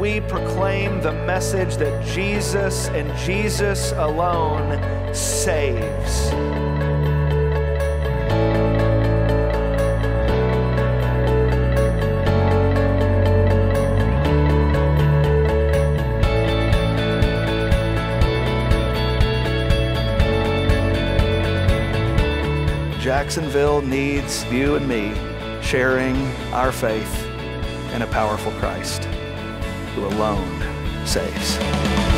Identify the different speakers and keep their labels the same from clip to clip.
Speaker 1: we proclaim the message that Jesus and Jesus alone saves. Jacksonville needs you and me sharing our faith in a powerful Christ who alone saves.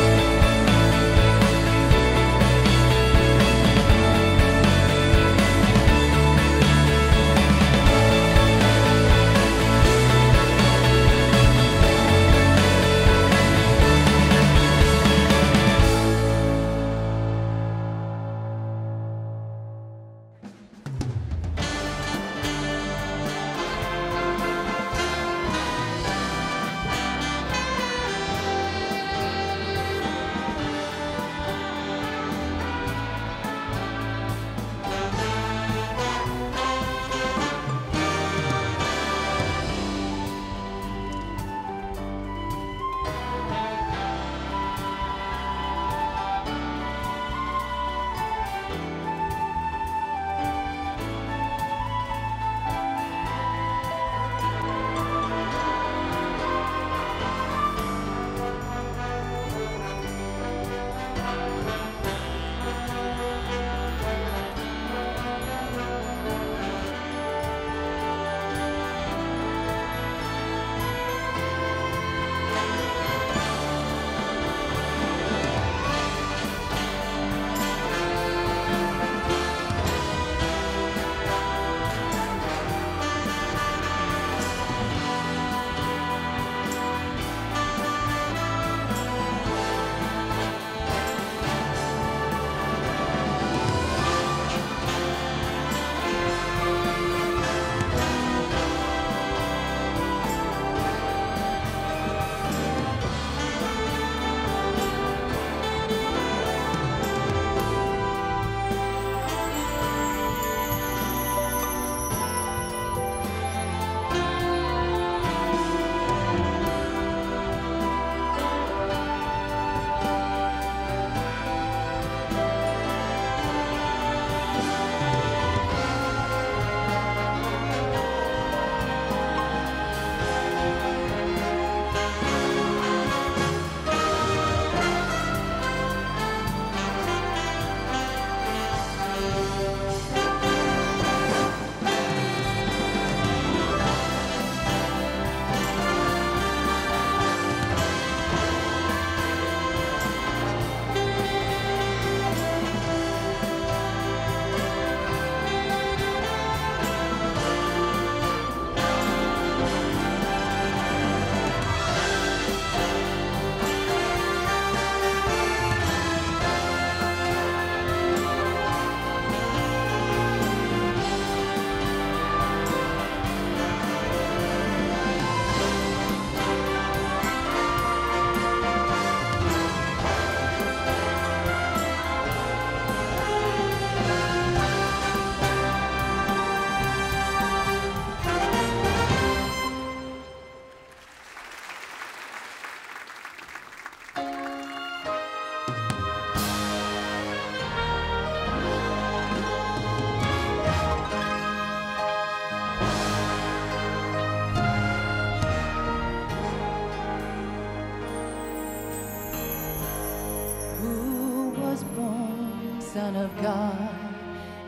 Speaker 2: Son of God,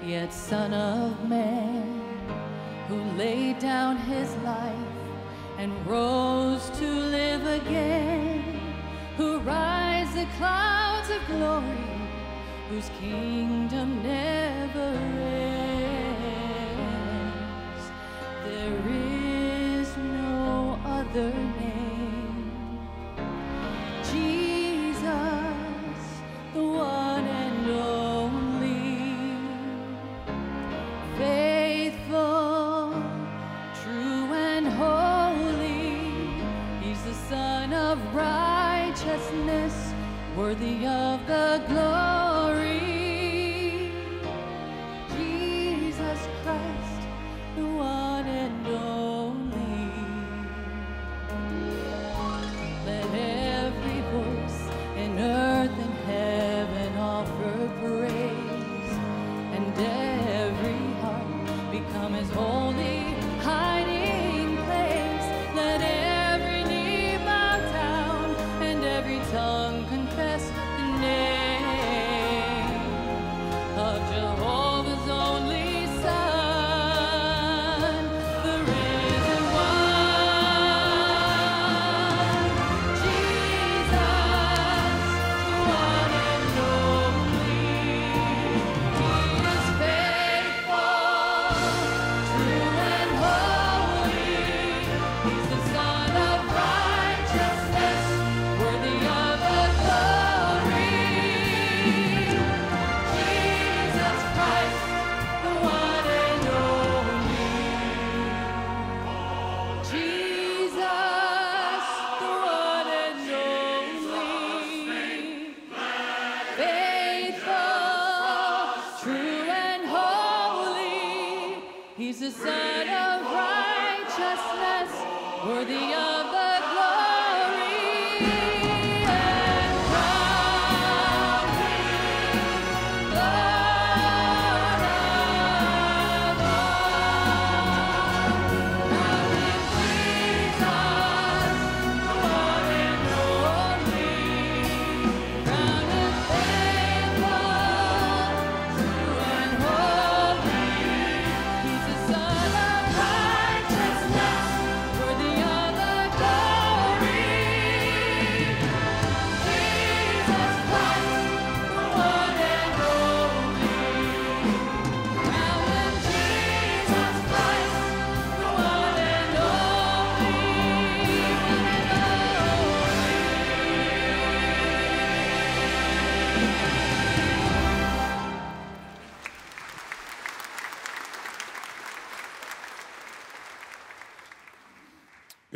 Speaker 2: yet Son of of the glory.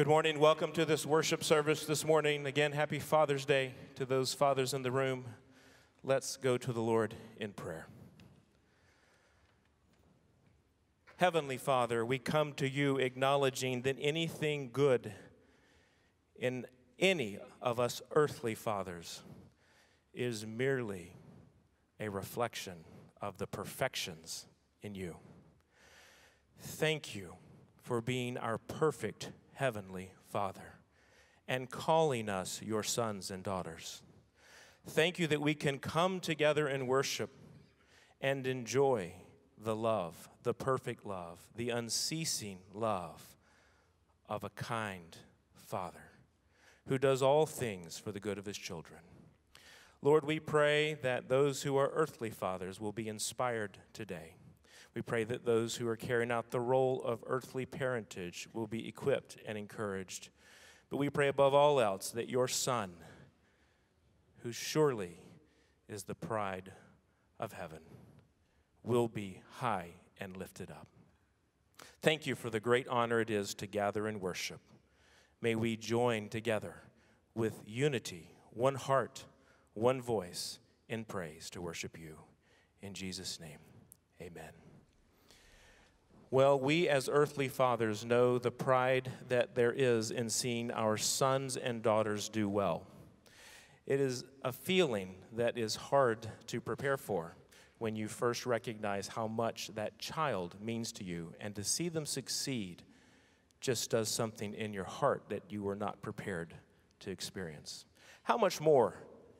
Speaker 3: Morning. Welcome to this worship service this morning. Again, happy Father's Day to those fathers in the room. Let's go to the Lord in prayer. Heavenly Father, we come to you acknowledging that anything good in any of us earthly fathers is merely a reflection of the perfections in you. Thank you for being our perfect Heavenly Father and calling us your sons and daughters. Thank you that we can come together and worship and enjoy the love, the perfect love, the unceasing love of a kind Father who does all things for the good of his children. Lord, we pray that those who are earthly fathers will be inspired today. We pray that those who are carrying out the role of earthly parentage will be equipped and encouraged. But we pray above all else that your Son, who surely is the pride of heaven, will be high and lifted up. Thank you for the great honor it is to gather and worship. May we join together with unity, one heart, one voice in praise to worship you. In Jesus' name, amen. Well, we as earthly fathers know the pride that there is in seeing our sons and daughters do well. It is a feeling that is hard to prepare for when you first recognize how much that child means to you, and to see them succeed just does something in your heart that you were not prepared to experience. How much more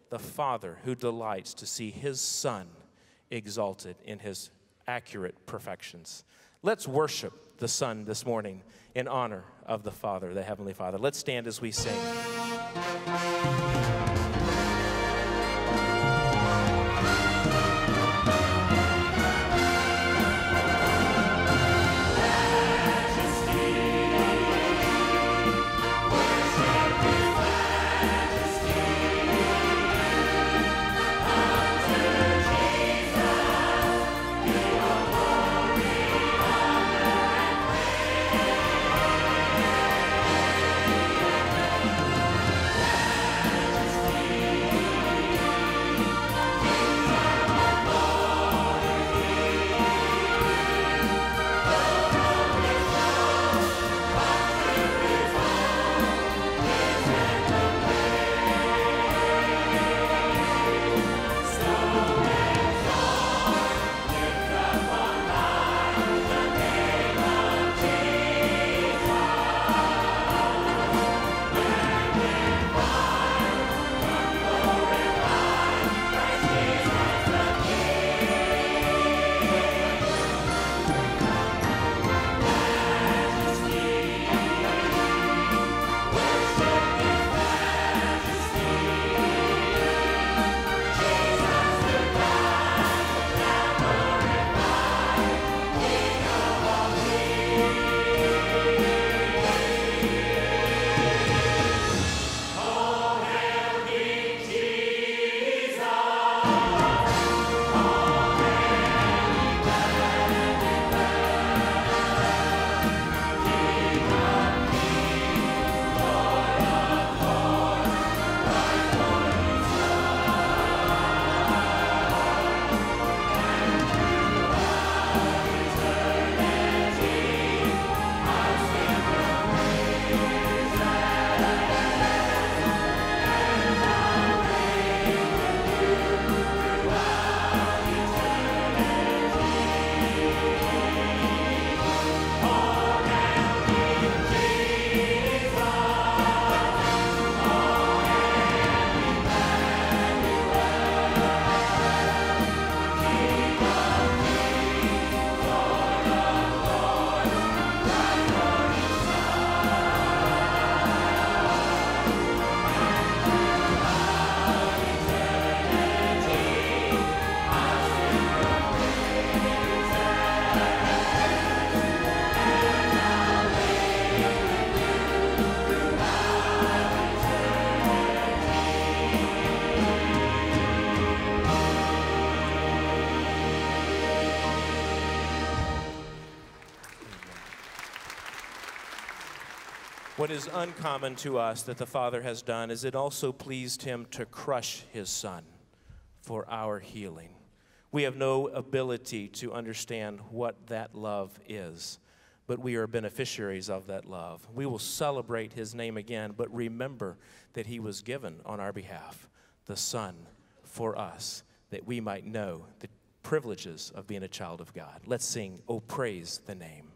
Speaker 3: the Father who delights to see his Son exalted in his accurate perfections. Let's worship the Son this morning in honor of the Father, the Heavenly Father. Let's stand as we sing. What is uncommon to us that the Father has done is it also pleased him to crush his Son for our healing. We have no ability to understand what that love is, but we are beneficiaries of that love. We will celebrate his name again, but remember that he was given on our behalf, the Son, for us, that we might know the privileges of being a child of God. Let's sing, Oh, praise the name.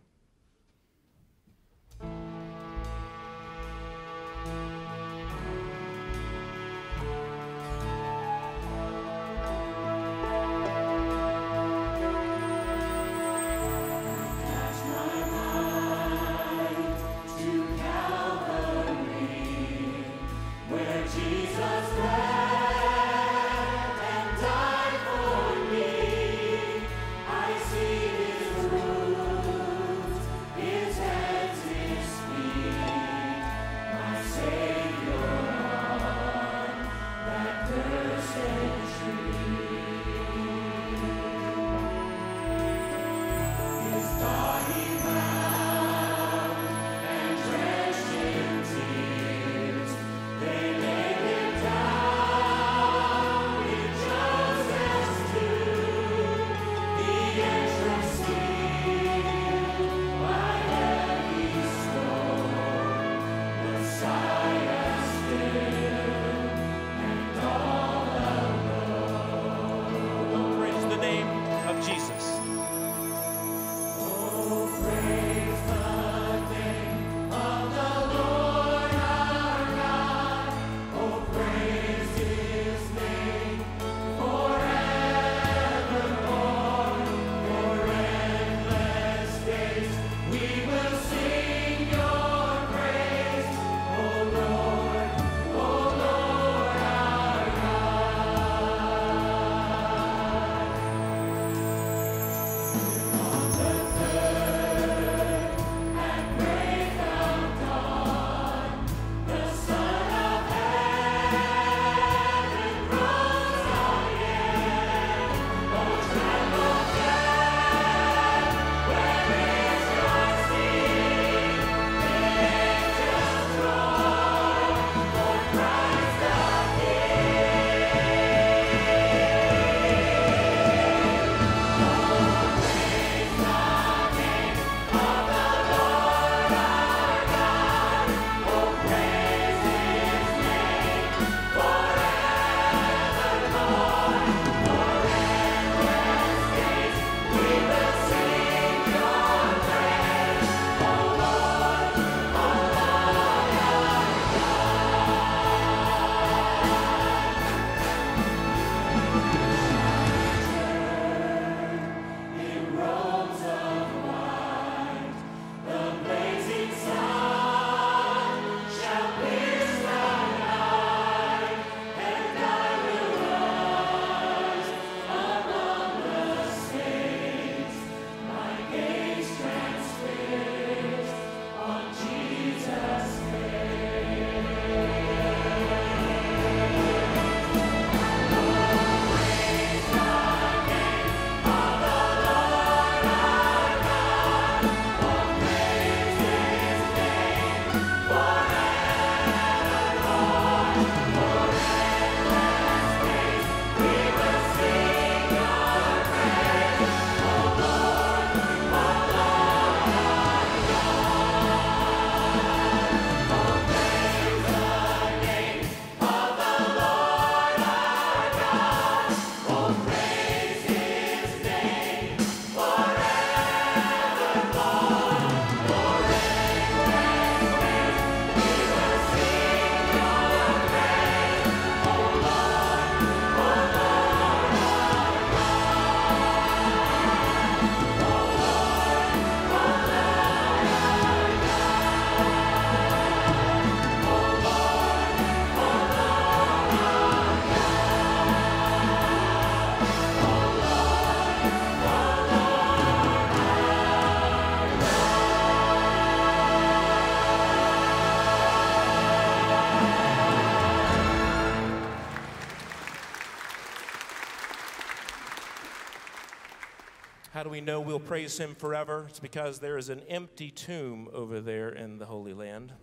Speaker 3: We know we'll praise him forever? It's because there is an empty tomb over there in the Holy Land.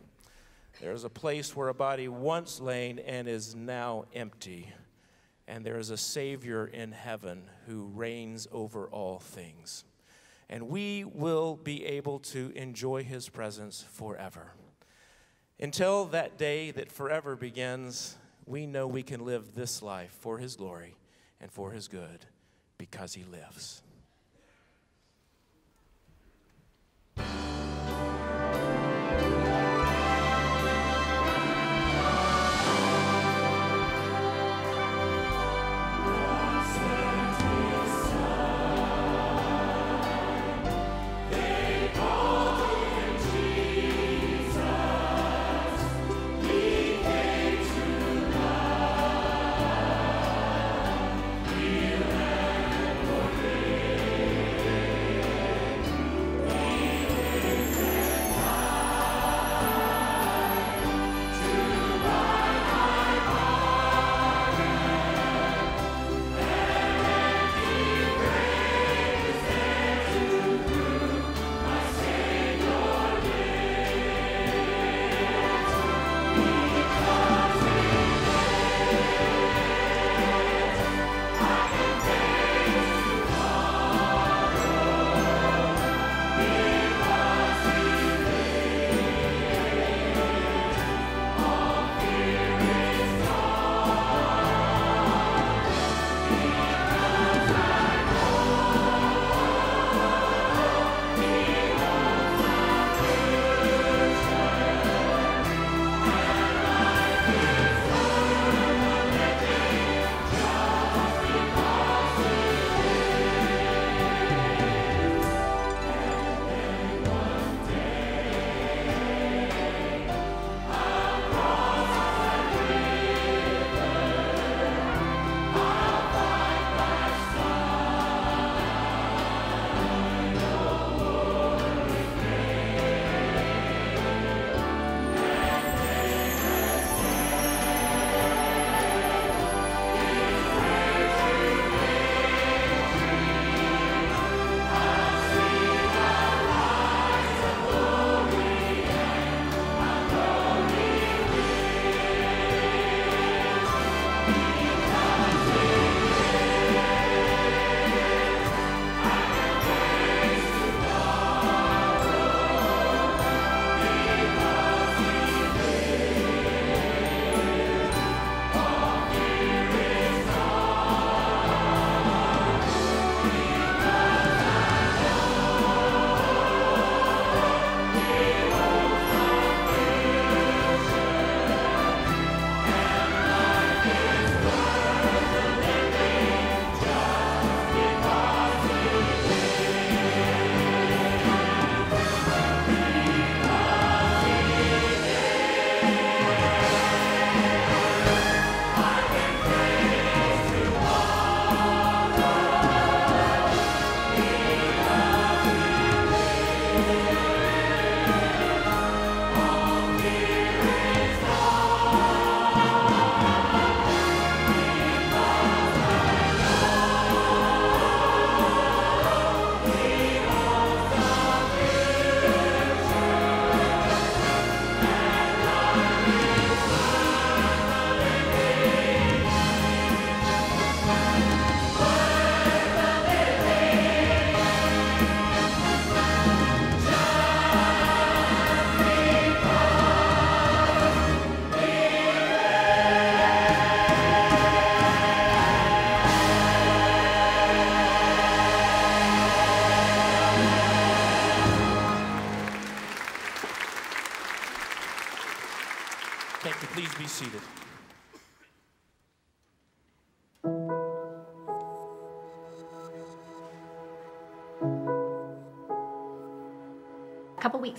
Speaker 3: There's a place where a body once lain and is now empty. And there is a Savior in heaven who reigns over all things. And we will be able to enjoy his presence forever. Until that day that forever begins, we know we can live this life for his glory and for his good because he lives.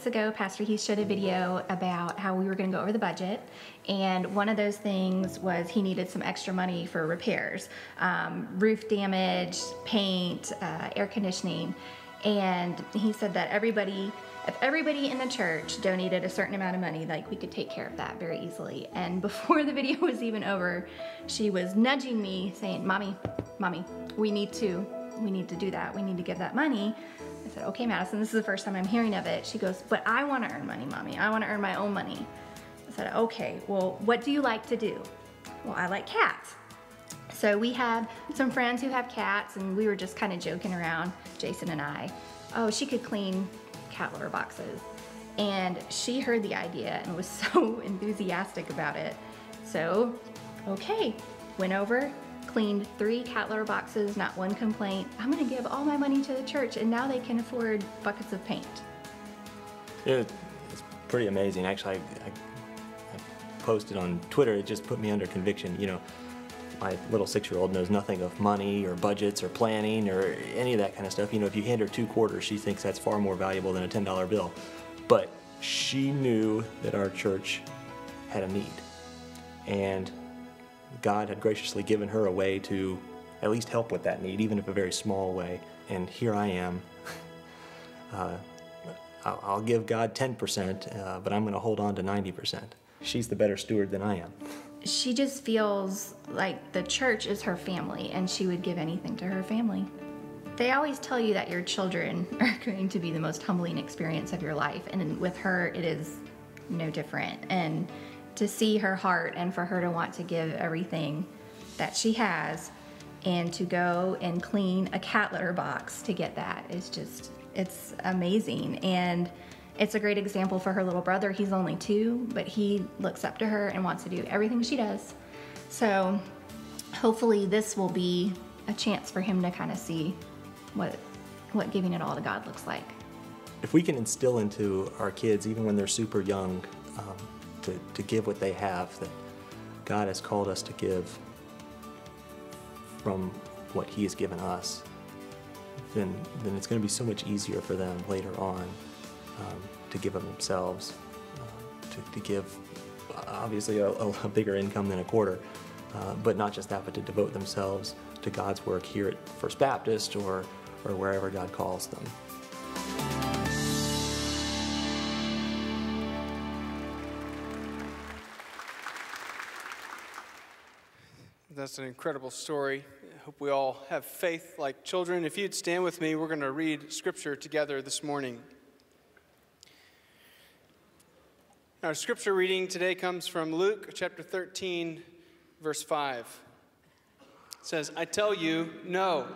Speaker 4: Weeks ago, Pastor Heath showed a video about how we were going to go over the budget, and one of those things was he needed some extra money for repairs, um, roof damage, paint, uh, air conditioning, and he said that everybody, if everybody in the church donated a certain amount of money, like we could take care of that very easily. And before the video was even over, she was nudging me, saying, "Mommy, mommy, we need to, we need to do that. We need to give that money." Said, okay, Madison, this is the first time I'm hearing of it. She goes, but I want to earn money, mommy. I want to earn my own money. I said, okay, well, what do you like to do? Well, I like cats. So we have some friends who have cats, and we were just kind of joking around, Jason and I. Oh, she could clean cat litter boxes. And she heard the idea and was so enthusiastic about it. So, okay, went over, cleaned three cat litter boxes, not one complaint. I'm gonna give all my money to the church, and now they can afford buckets of paint.
Speaker 5: It, it's pretty amazing. Actually, I, I, I posted on Twitter, it just put me under conviction. You know, my little six-year-old knows nothing of money or budgets or planning or any of that kind of stuff. You know, if you hand her two quarters, she thinks that's far more valuable than a $10 bill. But she knew that our church had a need. And God had graciously given her a way to at least help with that need, even if a very small way. And here I am. uh, I'll, give God 10%, uh, but I'm going to hold on to 90%. She's the better steward than I am
Speaker 4: she just feels like the church is her family and she would give anything to her family. They always tell you that your children are going to be the most humbling experience of your life, and with her, it is no different. And to see her heart and for her to want to give everything that she has and to go and clean a cat litter box to get that is just, it's amazing. And it's a great example for her little brother. He's only two, but he looks up to her and wants to do everything she does. So hopefully this will be a chance for him to kind of see what what giving it all to God looks like.
Speaker 5: If we can instill into our kids, even when they're super young, um, to, to give what they have, that God has called us to give from what He has given us, then, then it's going to be so much easier for them later on um, to give of themselves, uh, to, to, give obviously a, a, bigger income than a quarter, uh, but not just that, but to devote themselves to God's work here at First Baptist or, or wherever God calls them.
Speaker 6: That's an incredible story. I hope we all have faith like children. If you'd stand with me, we're going to read scripture together this morning. Our scripture reading today comes from Luke chapter 13, verse 5. It says, I tell you, no,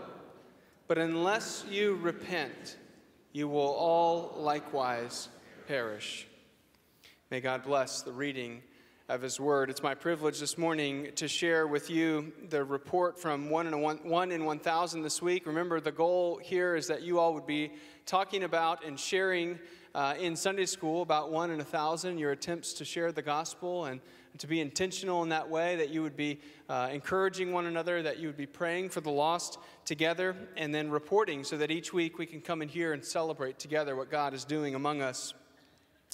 Speaker 6: but unless you repent, you will all likewise perish. May God bless the reading of His Word. It's my privilege this morning to share with you the report from one in, one, one in 1,000 this week. Remember, the goal here is that you all would be talking about and sharing uh, in Sunday school about one in a thousand, your attempts to share the gospel and, and to be intentional in that way, that you would be uh, encouraging one another, that you would be praying for the lost together, and then reporting so that each week we can come in here and celebrate together what God is doing among us.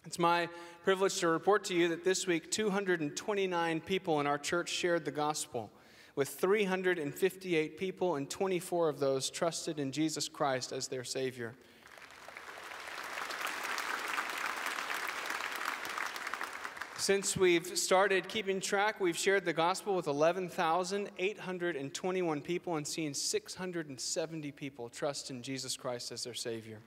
Speaker 6: It's my privilege to report to you that this week 229 people in our church shared the gospel, with 358 people, and 24 of those trusted in Jesus Christ as their Savior. Since we've started keeping track, we've shared the gospel with 11,821 people and seen 670 people trust in Jesus Christ as their Savior.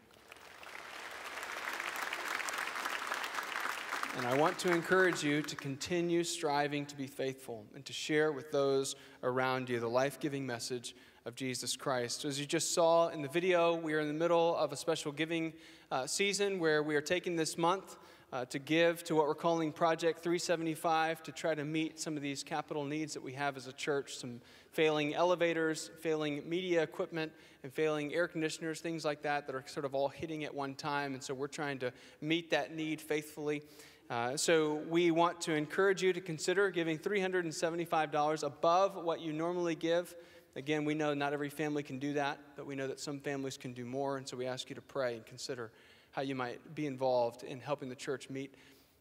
Speaker 6: And I want to encourage you to continue striving to be faithful and to share with those around you the life giving message of Jesus Christ. As you just saw in the video, we are in the middle of a special giving uh, season where we are taking this month uh, to give to what we're calling Project 375 to try to meet some of these capital needs that we have as a church some failing elevators, failing media equipment, and failing air conditioners, things like that, that are sort of all hitting at one time. And so we're trying to meet that need faithfully. Uh, so we want to encourage you to consider giving $375 above what you normally give. Again, we know not every family can do that, but we know that some families can do more. And so we ask you to pray and consider how you might be involved in helping the church meet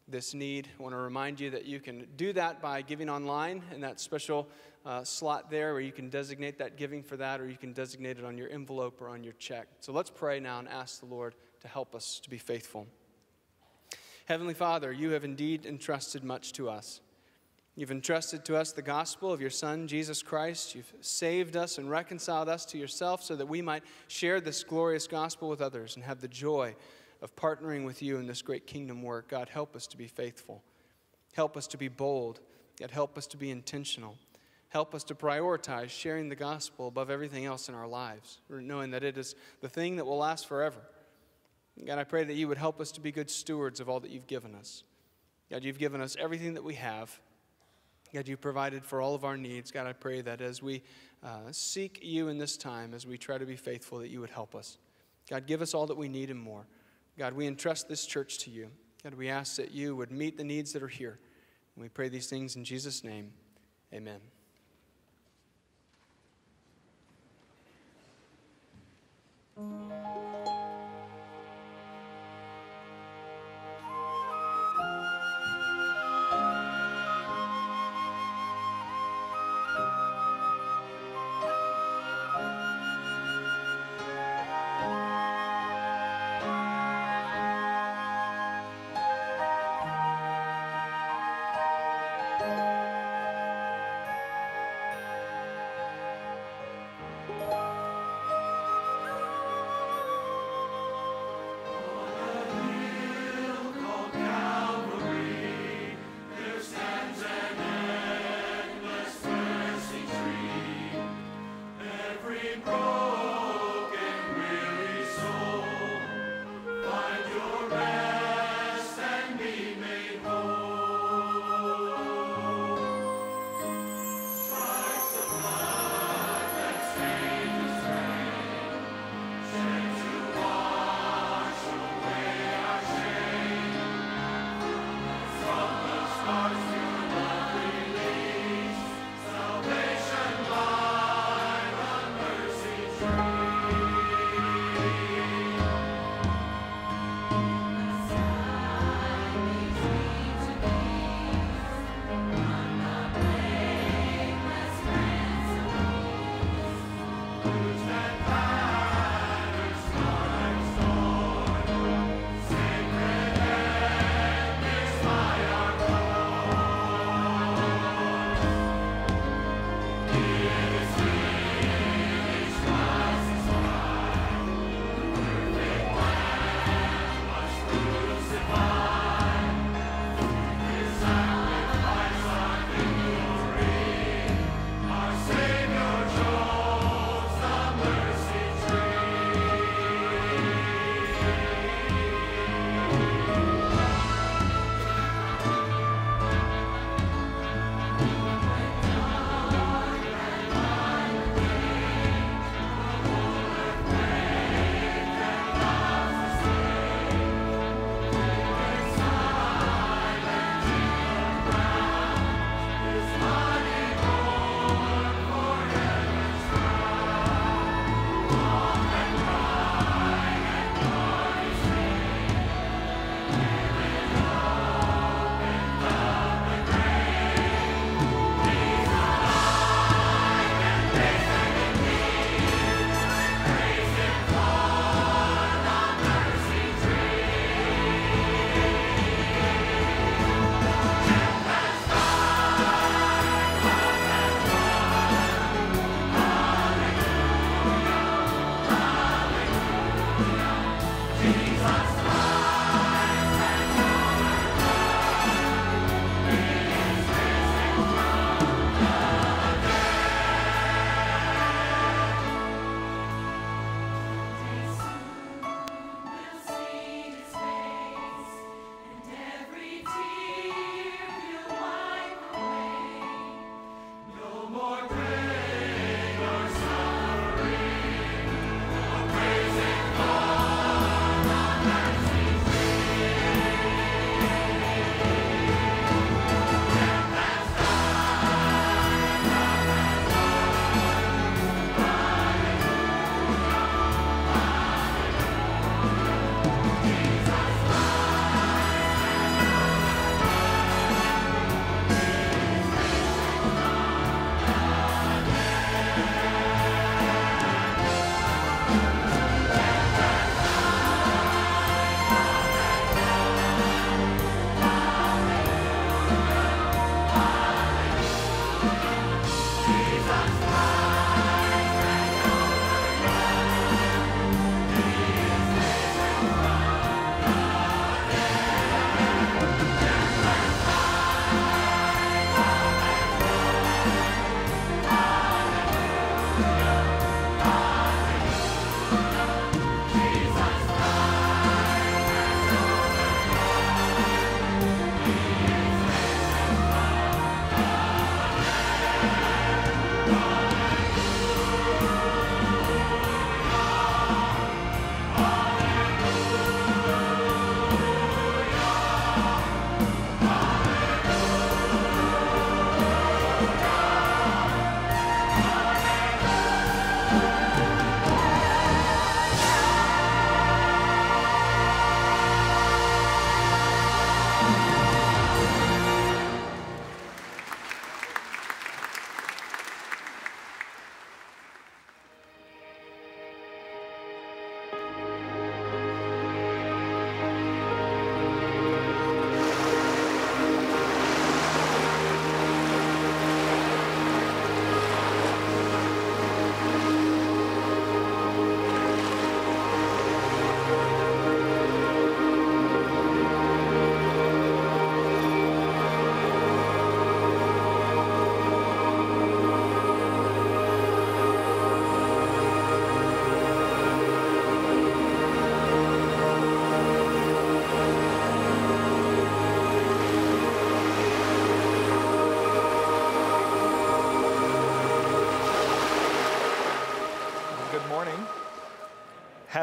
Speaker 6: this need. I want to remind you that you can do that by giving online in that special uh, slot there where you can designate that giving for that or you can designate it on your envelope or on your check. So let's pray now and ask the Lord to help us to be faithful. Heavenly Father, you have indeed entrusted much to us. You've entrusted to us the gospel of your Son, Jesus Christ. You've saved us and reconciled us to yourself so that we might share this glorious gospel with others and have the joy of partnering with you in this great kingdom work. God, help us to be faithful. Help us to be bold, yet help us to be intentional. Help us to prioritize sharing the gospel above everything else in our lives, knowing that it is the thing that will last forever. God, I pray that you would help us to be good stewards of all that you've given us. God, you've given us everything that we have. God, you provided for all of our needs. God, I pray that as we uh, seek you in this time, as we try to be faithful, that you would help us. God, give us all that we need and more. God, we entrust this church to you. God, we ask that you would meet the needs that are here. And we pray these things in Jesus' name. Amen.
Speaker 1: Música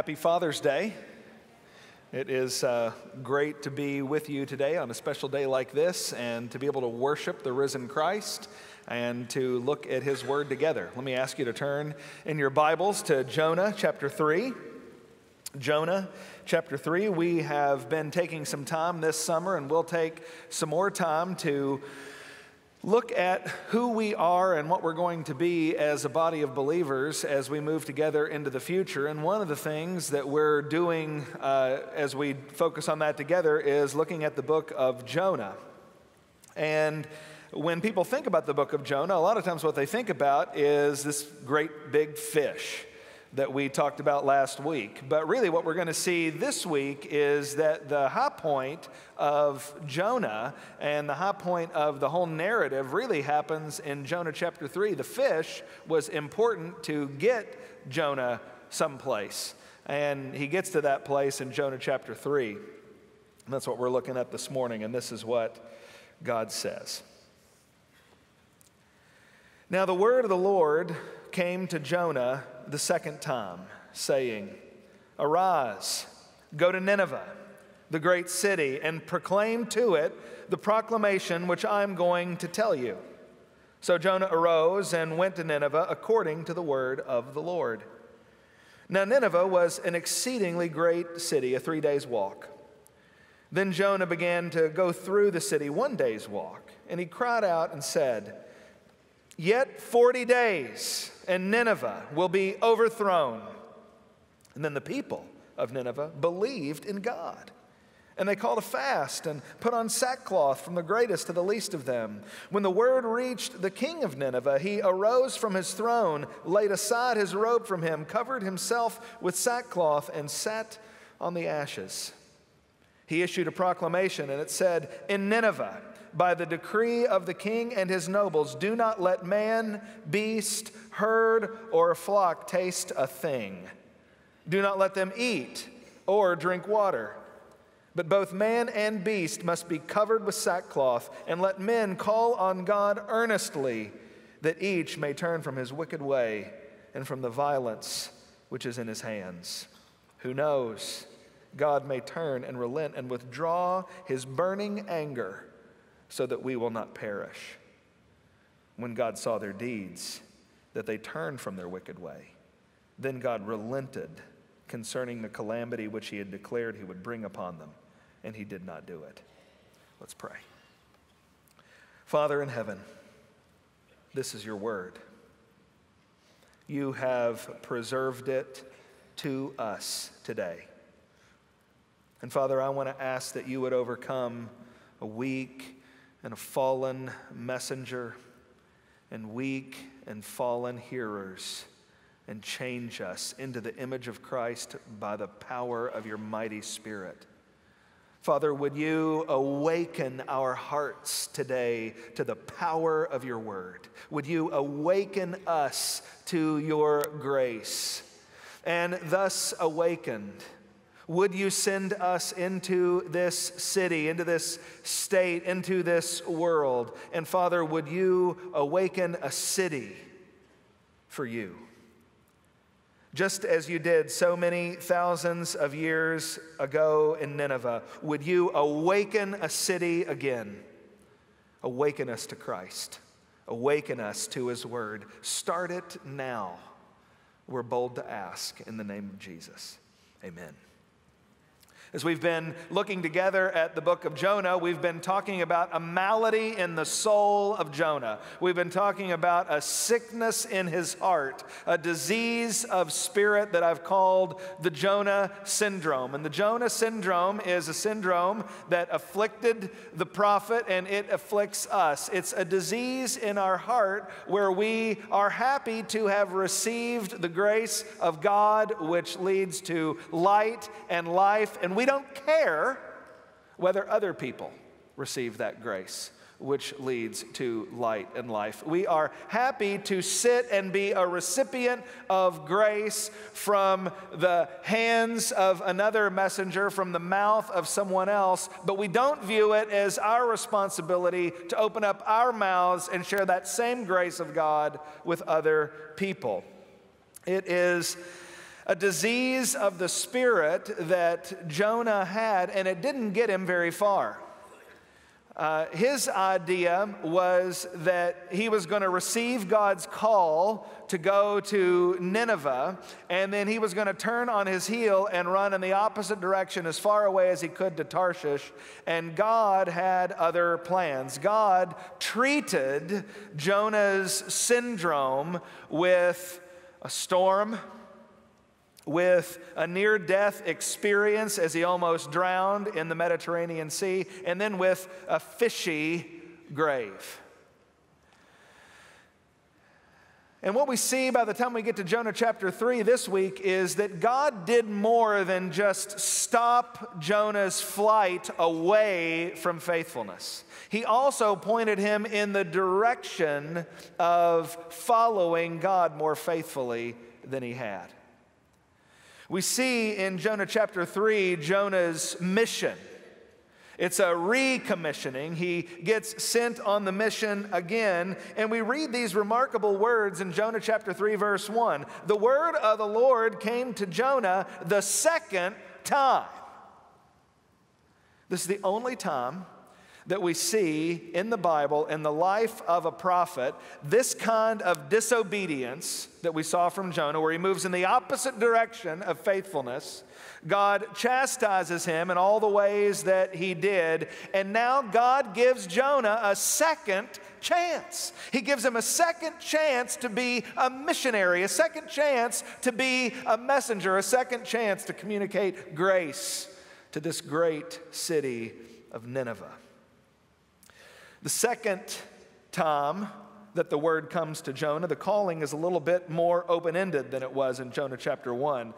Speaker 1: Happy Father's Day. It is uh, great to be with you today on a special day like this and to be able to worship the risen Christ and to look at his word together. Let me ask you to turn in your Bibles to Jonah chapter 3. Jonah chapter 3. We have been taking some time this summer and we'll take some more time to look at who we are and what we're going to be as a body of believers as we move together into the future. And one of the things that we're doing uh, as we focus on that together is looking at the book of Jonah. And when people think about the book of Jonah, a lot of times what they think about is this great big fish that we talked about last week. But really, what we're going to see this week is that the high point of Jonah and the high point of the whole narrative really happens in Jonah chapter 3. The fish was important to get Jonah someplace. And he gets to that place in Jonah chapter 3. And that's what we're looking at this morning. And this is what God says. Now, the word of the Lord came to Jonah the second time, saying, Arise, go to Nineveh, the great city, and proclaim to it the proclamation which I'm going to tell you. So Jonah arose and went to Nineveh according to the word of the Lord. Now, Nineveh was an exceedingly great city, a three days' walk. Then Jonah began to go through the city one day's walk, and he cried out and said, Yet 40 days, and Nineveh will be overthrown. And then the people of Nineveh believed in God. And they called a fast and put on sackcloth from the greatest to the least of them. When the word reached the king of Nineveh, he arose from his throne, laid aside his robe from him, covered himself with sackcloth, and sat on the ashes. He issued a proclamation, and it said, In Nineveh, by the decree of the king and his nobles, do not let man, beast, herd, or flock taste a thing. Do not let them eat or drink water. But both man and beast must be covered with sackcloth, and let men call on God earnestly, that each may turn from his wicked way and from the violence which is in his hands. Who knows? God may turn and relent and withdraw his burning anger so that we will not perish. When God saw their deeds, that they turned from their wicked way, then God relented concerning the calamity which he had declared he would bring upon them, and he did not do it. Let's pray. Father in heaven, this is your word. You have preserved it to us today. And Father, I want to ask that you would overcome a weak and a fallen messenger and weak and fallen hearers and change us into the image of Christ by the power of your mighty Spirit. Father, would you awaken our hearts today to the power of your word? Would you awaken us to your grace? And thus awakened, would you send us into this city, into this state, into this world? And Father, would you awaken a city for you? Just as you did so many thousands of years ago in Nineveh, would you awaken a city again? Awaken us to Christ. Awaken us to his word. Start it now. We're bold to ask in the name of Jesus. Amen. As we've been looking together at the book of Jonah, we've been talking about a malady in the soul of Jonah. We've been talking about a sickness in his heart, a disease of spirit that I've called the Jonah syndrome. And the Jonah syndrome is a syndrome that afflicted the prophet and it afflicts us. It's a disease in our heart where we are happy to have received the grace of God, which leads to light and life. And we don't care whether other people receive that grace, which leads to light and life. We are happy to sit and be a recipient of grace from the hands of another messenger, from the mouth of someone else, but we don't view it as our responsibility to open up our mouths and share that same grace of God with other people. It is a disease of the spirit that Jonah had, and it didn't get him very far. Uh, his idea was that he was going to receive God's call to go to Nineveh, and then he was going to turn on his heel and run in the opposite direction as far away as he could to Tarshish. And God had other plans. God treated Jonah's syndrome with a storm with a near death experience as he almost drowned in the Mediterranean Sea, and then with a fishy grave. And what we see by the time we get to Jonah chapter 3 this week is that God did more than just stop Jonah's flight away from faithfulness. He also pointed him in the direction of following God more faithfully than he had. We see in Jonah chapter 3 Jonah's mission. It's a recommissioning. He gets sent on the mission again. And we read these remarkable words in Jonah chapter 3, verse 1. The word of the Lord came to Jonah the second time. This is the only time that we see in the Bible, in the life of a prophet, this kind of disobedience that we saw from Jonah, where he moves in the opposite direction of faithfulness. God chastises him in all the ways that he did, and now God gives Jonah a second chance. He gives him a second chance to be a missionary, a second chance to be a messenger, a second chance to communicate grace to this great city of Nineveh. The second time that the word comes to Jonah, the calling is a little bit more open ended than it was in Jonah chapter 1.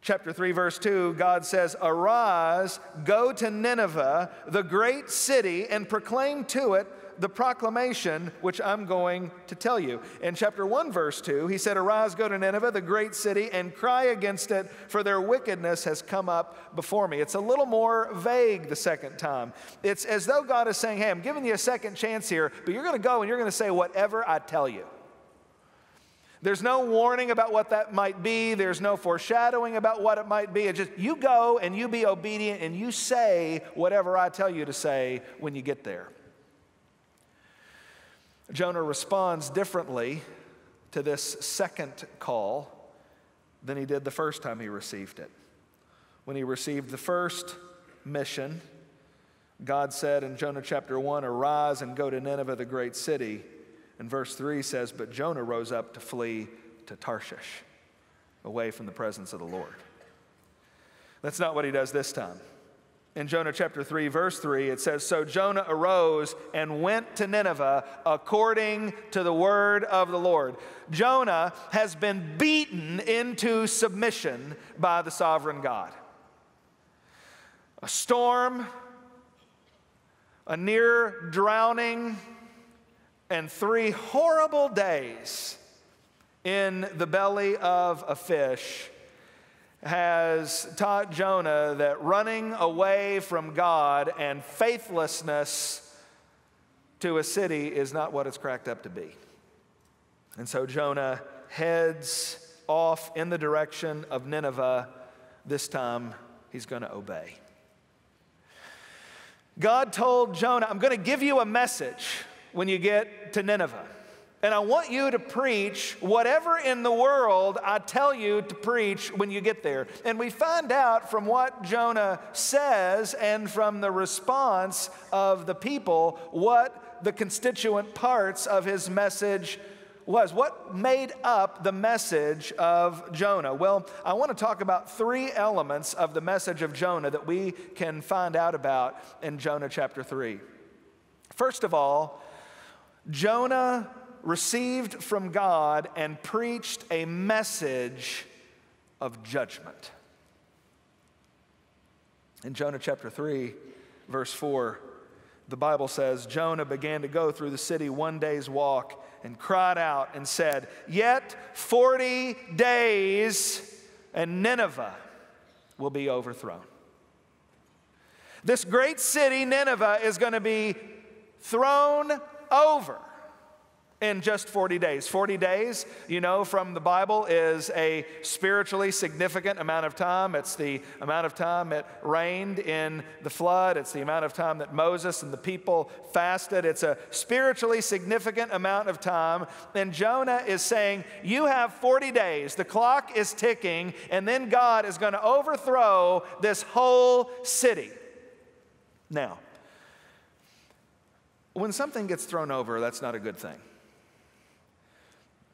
Speaker 1: Chapter 3, verse 2, God says, Arise, go to Nineveh, the great city, and proclaim to it the proclamation which I'm going to tell you. In chapter 1, verse 2, he said, Arise, go to Nineveh, the great city, and cry against it, for their wickedness has come up before me. It's a little more vague the second time. It's as though God is saying, Hey, I'm giving you a second chance here, but you're going to go and you're going to say whatever I tell you. There's no warning about what that might be. There's no foreshadowing about what it might be. It's just you go and you be obedient and you say whatever I tell you to say when you get there. Jonah responds differently to this second call than he did the first time he received it. When he received the first mission, God said in Jonah chapter 1, Arise and go to Nineveh, the great city. And verse 3 says, But Jonah rose up to flee to Tarshish, away from the presence of the Lord. That's not what he does this time in Jonah chapter 3, verse 3, it says, So Jonah arose and went to Nineveh according to the word of the Lord. Jonah has been beaten into submission by the sovereign God. A storm, a near drowning, and three horrible days in the belly of a fish has taught Jonah that running away from God and faithlessness to a city is not what it's cracked up to be. And so Jonah heads off in the direction of Nineveh. This time, he's going to obey. God told Jonah, I'm going to give you a message when you get to Nineveh. And I want you to preach whatever in the world I tell you to preach when you get there. And we find out from what Jonah says and from the response of the people what the constituent parts of his message was. What made up the message of Jonah? Well, I want to talk about three elements of the message of Jonah that we can find out about in Jonah chapter 3. First of all, Jonah received from God and preached a message of judgment. In Jonah chapter 3, verse 4, the Bible says Jonah began to go through the city one day's walk and cried out and said, Yet 40 days and Nineveh will be overthrown. This great city, Nineveh, is going to be thrown over. In just 40 days. 40 days, you know, from the Bible is a spiritually significant amount of time. It's the amount of time it rained in the flood, it's the amount of time that Moses and the people fasted. It's a spiritually significant amount of time. And Jonah is saying, You have 40 days, the clock is ticking, and then God is going to overthrow this whole city. Now, when something gets thrown over, that's not a good thing.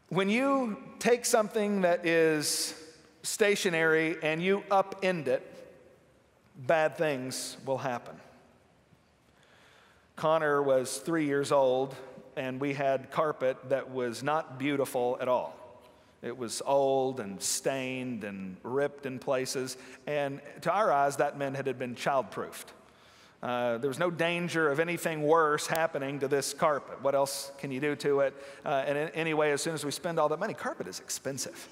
Speaker 1: When you take something that is stationary and you upend it, bad things will happen. Connor was three years old, and we had carpet that was not beautiful at all. It was old and stained and ripped in places, and to our eyes, that meant it had been childproofed. Uh, there was no danger of anything worse happening to this carpet. What else can you do to it? Uh, and in, anyway, as soon as we spend all that money, carpet is expensive.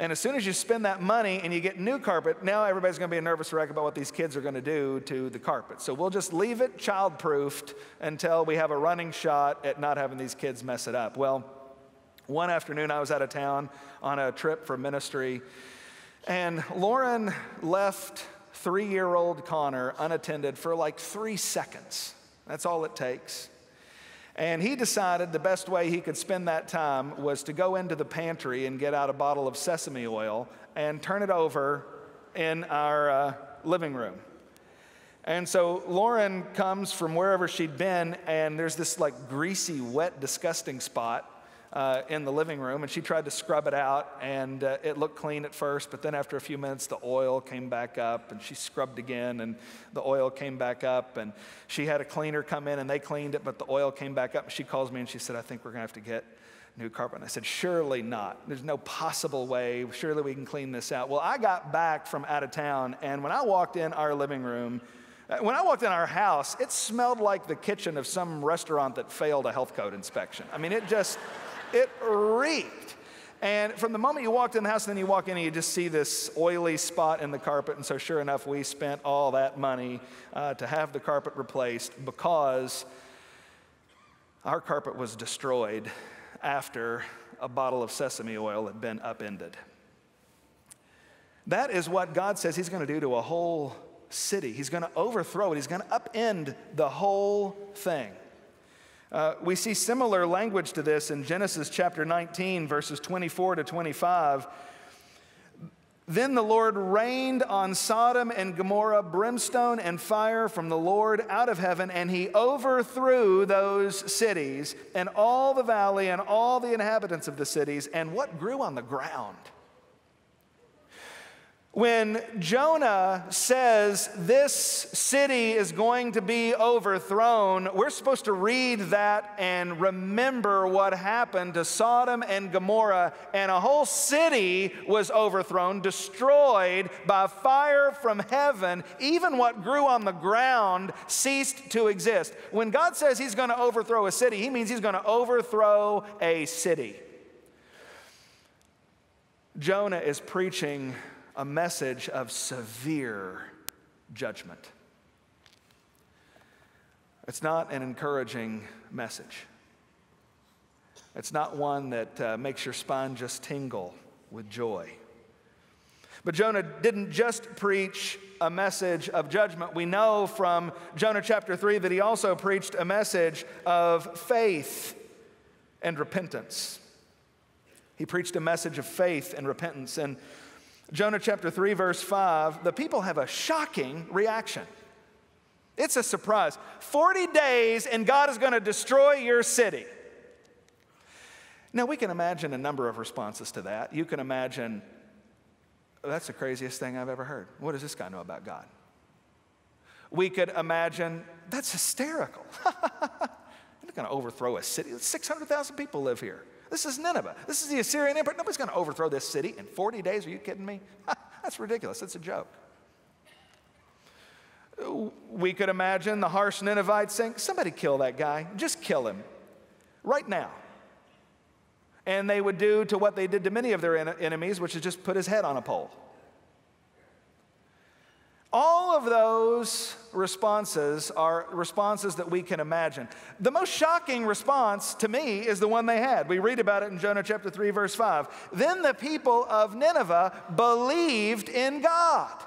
Speaker 1: And as soon as you spend that money and you get new carpet, now everybody's going to be a nervous wreck about what these kids are going to do to the carpet. So we'll just leave it childproofed until we have a running shot at not having these kids mess it up. Well, one afternoon I was out of town on a trip for ministry, and Lauren left three year old Connor unattended for like three seconds. That's all it takes. And he decided the best way he could spend that time was to go into the pantry and get out a bottle of sesame oil and turn it over in our uh, living room. And so Lauren comes from wherever she'd been, and there's this like greasy, wet, disgusting spot uh, in the living room, and she tried to scrub it out, and uh, it looked clean at first, but then after a few minutes, the oil came back up, and she scrubbed again, and the oil came back up, and she had a cleaner come in, and they cleaned it, but the oil came back up. And she calls me, and she said, "I think we're going to have to get." New carpet. And I said, Surely not. There's no possible way. Surely we can clean this out. Well, I got back from out of town, and when I walked in our living room, uh, when I walked in our house, it smelled like the kitchen of some restaurant that failed a health code inspection. I mean, it just, it reeked. And from the moment you walked in the house, and then you walk in and you just see this oily spot in the carpet. And so, sure enough, we spent all that money uh, to have the carpet replaced because our carpet was destroyed after a bottle of sesame oil had been upended. That is what God says He's going to do to a whole city. He's going to overthrow it, He's going to upend the whole thing. Uh, we see similar language to this in Genesis chapter 19, verses 24 to 25. Then the Lord rained on Sodom and Gomorrah brimstone and fire from the Lord out of heaven, and he overthrew those cities and all the valley and all the inhabitants of the cities and what grew on the ground. When Jonah says this city is going to be overthrown, we're supposed to read that and remember what happened to Sodom and Gomorrah, and a whole city was overthrown, destroyed by fire from heaven. Even what grew on the ground ceased to exist. When God says He's going to overthrow a city, He means He's going to overthrow a city. Jonah is preaching a message of severe judgment. It's not an encouraging message. It's not one that uh, makes your spine just tingle with joy. But Jonah didn't just preach a message of judgment. We know from Jonah chapter 3 that he also preached a message of faith and repentance. He preached a message of faith and repentance. And Jonah chapter 3, verse 5, the people have a shocking reaction. It's a surprise. 40 days and God is going to destroy your city. Now, we can imagine a number of responses to that. You can imagine, that's the craziest thing I've ever heard. What does this guy know about God? We could imagine, that's hysterical. They're going to overthrow a city. 600,000 people live here. This is Nineveh. This is the Assyrian Empire. Nobody's going to overthrow this city in 40 days. Are you kidding me? That's ridiculous. It's a joke. We could imagine the harsh Ninevites saying, Somebody kill that guy. Just kill him right now. And they would do to what they did to many of their en- enemies, which is just put his head on a pole. All of those responses are responses that we can imagine. The most shocking response to me is the one they had. We read about it in Jonah chapter 3, verse 5. Then the people of Nineveh believed in God.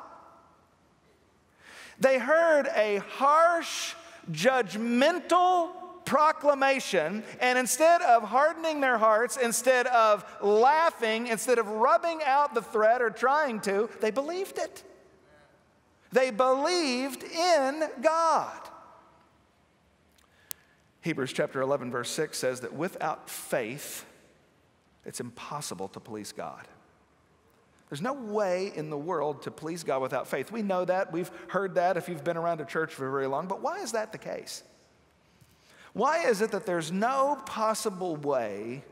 Speaker 1: They heard a harsh, judgmental proclamation, and instead of hardening their hearts, instead of laughing, instead of rubbing out the threat or trying to, they believed it. They believed in God. Hebrews chapter 11, verse 6 says that without faith, it's impossible to please God. There's no way in the world to please God without faith. We know that. We've heard that if you've been around a church for very long. But why is that the case? Why is it that there's no possible way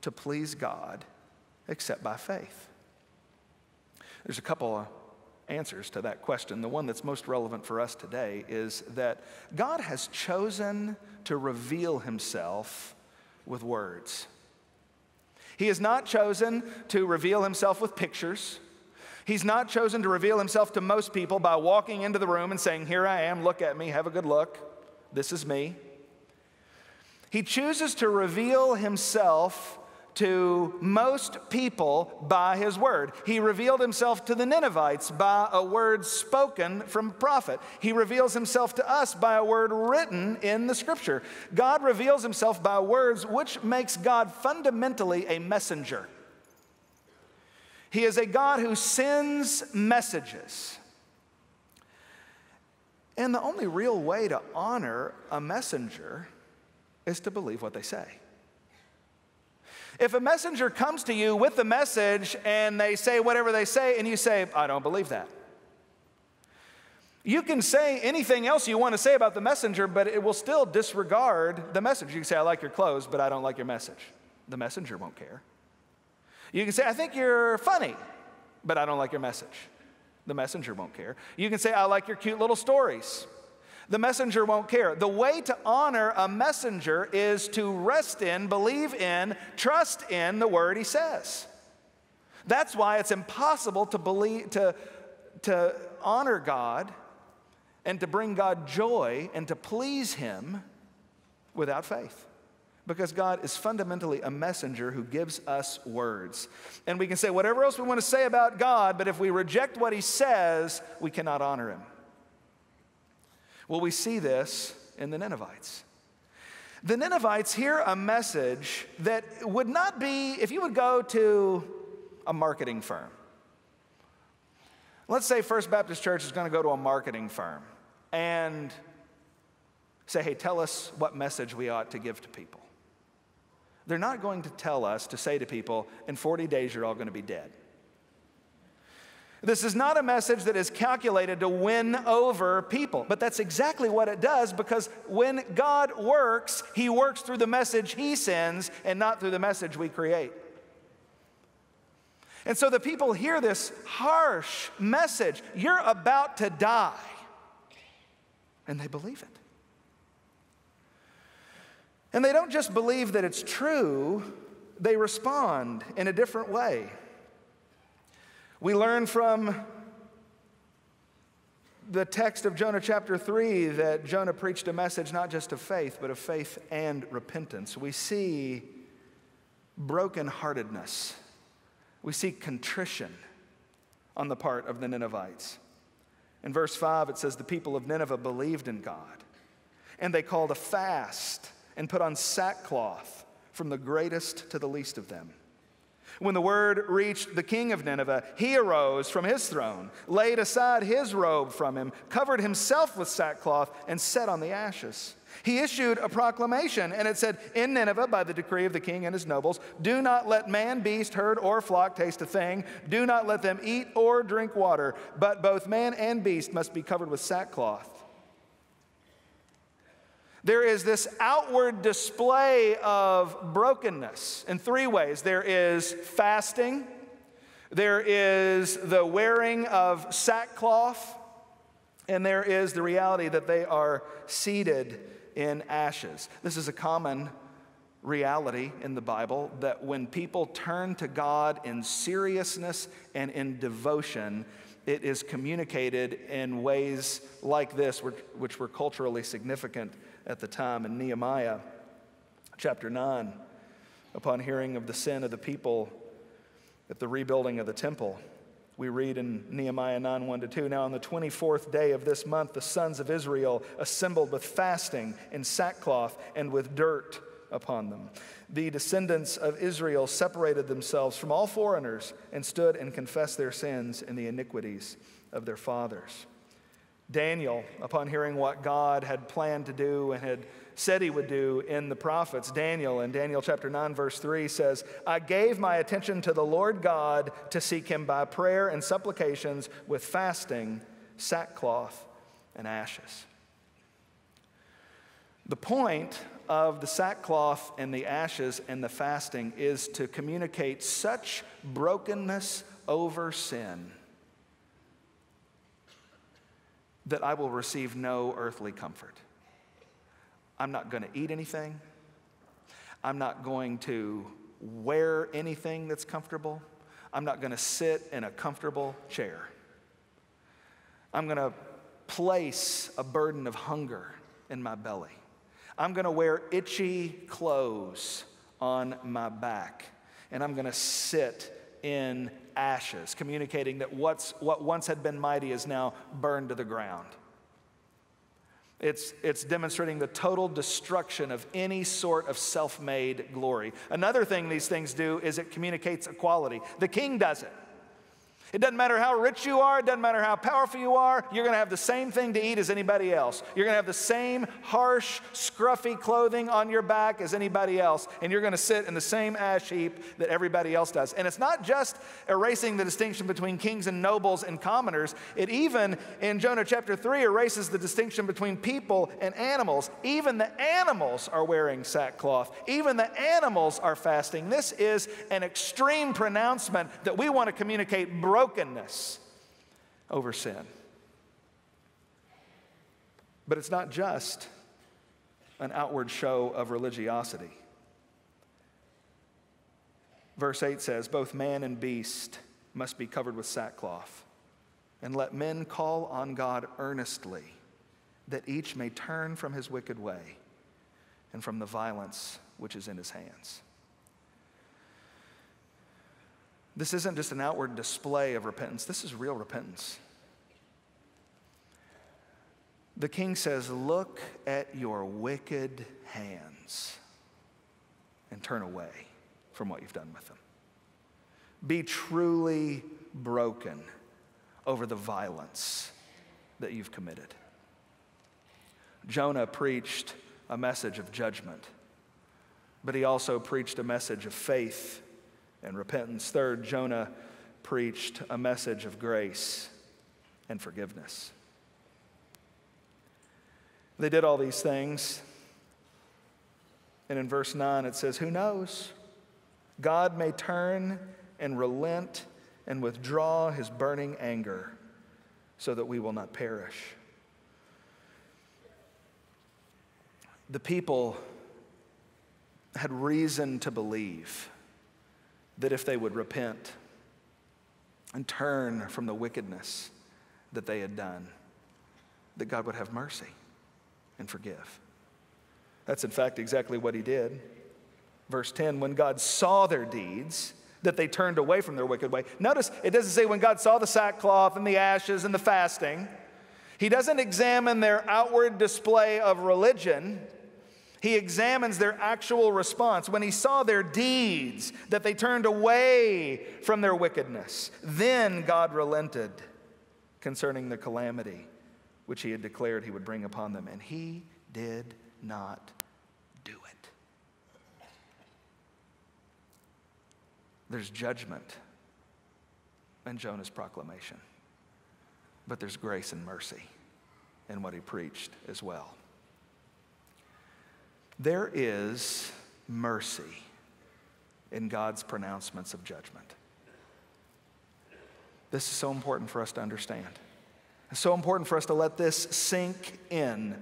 Speaker 1: to please God except by faith? There's a couple of answers to that question. The one that's most relevant for us today is that God has chosen to reveal himself with words. He has not chosen to reveal himself with pictures. He's not chosen to reveal himself to most people by walking into the room and saying, Here I am, look at me, have a good look. This is me. He chooses to reveal himself to most people by his word. He revealed himself to the Ninevites by a word spoken from a prophet. He reveals himself to us by a word written in the scripture. God reveals himself by words, which makes God fundamentally a messenger. He is a God who sends messages. And the only real way to honor a messenger is to believe what they say. If a messenger comes to you with the message and they say whatever they say, and you say, I don't believe that. You can say anything else you want to say about the messenger, but it will still disregard the message. You can say, I like your clothes, but I don't like your message. The messenger won't care. You can say, I think you're funny, but I don't like your message. The messenger won't care. You can say, I like your cute little stories, the messenger won't care. The way to honor a messenger is to rest in, believe in, trust in the word he says. That's why it's impossible to believe to, to honor God and to bring God joy and to please him without faith. Because God is fundamentally a messenger who gives us words. And we can say whatever else we want to say about God, but if we reject what he says, we cannot honor him. Well, we see this in the Ninevites. The Ninevites hear a message that would not be, if you would go to a marketing firm. Let's say First Baptist Church is going to go to a marketing firm and say, hey, tell us what message we ought to give to people. They're not going to tell us to say to people, in 40 days, you're all going to be dead. This is not a message that is calculated to win over people, but that's exactly what it does because when God works, He works through the message He sends and not through the message we create. And so the people hear this harsh message you're about to die, and they believe it. And they don't just believe that it's true, they respond in a different way. We learn from the text of Jonah chapter 3 that Jonah preached a message not just of faith, but of faith and repentance. We see brokenheartedness, we see contrition on the part of the Ninevites. In verse 5, it says, The people of Nineveh believed in God, and they called a fast and put on sackcloth from the greatest to the least of them. When the word reached the king of Nineveh, he arose from his throne, laid aside his robe from him, covered himself with sackcloth, and sat on the ashes. He issued a proclamation, and it said, In Nineveh, by the decree of the king and his nobles, do not let man, beast, herd, or flock taste a thing. Do not let them eat or drink water, but both man and beast must be covered with sackcloth. There is this outward display of brokenness in three ways. There is fasting, there is the wearing of sackcloth, and there is the reality that they are seated in ashes. This is a common reality in the Bible that when people turn to God in seriousness and in devotion, it is communicated in ways like this, which, which were culturally significant at the time. In Nehemiah chapter 9, upon hearing of the sin of the people at the rebuilding of the temple, we read in Nehemiah 9 1 to 2 Now, on the 24th day of this month, the sons of Israel assembled with fasting in sackcloth and with dirt upon them. The descendants of Israel separated themselves from all foreigners and stood and confessed their sins and the iniquities of their fathers. Daniel, upon hearing what God had planned to do and had said he would do in the prophets, Daniel in Daniel chapter 9, verse 3 says, I gave my attention to the Lord God to seek him by prayer and supplications with fasting, sackcloth, and ashes. The point of the sackcloth and the ashes and the fasting is to communicate such brokenness over sin that I will receive no earthly comfort. I'm not going to eat anything. I'm not going to wear anything that's comfortable. I'm not going to sit in a comfortable chair. I'm going to place a burden of hunger in my belly. I'm going to wear itchy clothes on my back, and I'm going to sit in ashes, communicating that what's, what once had been mighty is now burned to the ground. It's, it's demonstrating the total destruction of any sort of self made glory. Another thing these things do is it communicates equality. The king does it. It doesn't matter how rich you are, it doesn't matter how powerful you are, you're going to have the same thing to eat as anybody else. You're going to have the same harsh, scruffy clothing on your back as anybody else, and you're going to sit in the same ash heap that everybody else does. And it's not just erasing the distinction between kings and nobles and commoners, it even, in Jonah chapter 3, erases the distinction between people and animals. Even the animals are wearing sackcloth, even the animals are fasting. This is an extreme pronouncement that we want to communicate brokenness over sin. But it's not just an outward show of religiosity. Verse 8 says, Both man and beast must be covered with sackcloth, and let men call on God earnestly, that each may turn from his wicked way and from the violence which is in his hands. This isn't just an outward display of repentance, this is real repentance. The king says, Look at your wicked hands and turn away from what you've done with them. Be truly broken over the violence that you've committed. Jonah preached a message of judgment, but he also preached a message of faith and repentance. Third, Jonah preached a message of grace and forgiveness. They did all these things. And in verse 9, it says, Who knows? God may turn and relent and withdraw his burning anger so that we will not perish. The people had reason to believe that if they would repent and turn from the wickedness that they had done, that God would have mercy and forgive. That's in fact exactly what he did. Verse 10 when God saw their deeds, that they turned away from their wicked way. Notice it doesn't say when God saw the sackcloth and the ashes and the fasting. He doesn't examine their outward display of religion. He examines their actual response. When he saw their deeds, that they turned away from their wickedness, then God relented concerning the calamity which he had declared he would bring upon them. And he did not do it. There's judgment in Jonah's proclamation, but there's grace and mercy in what he preached as well. There is mercy in God's pronouncements of judgment. This is so important for us to understand. It's so important for us to let this sink in.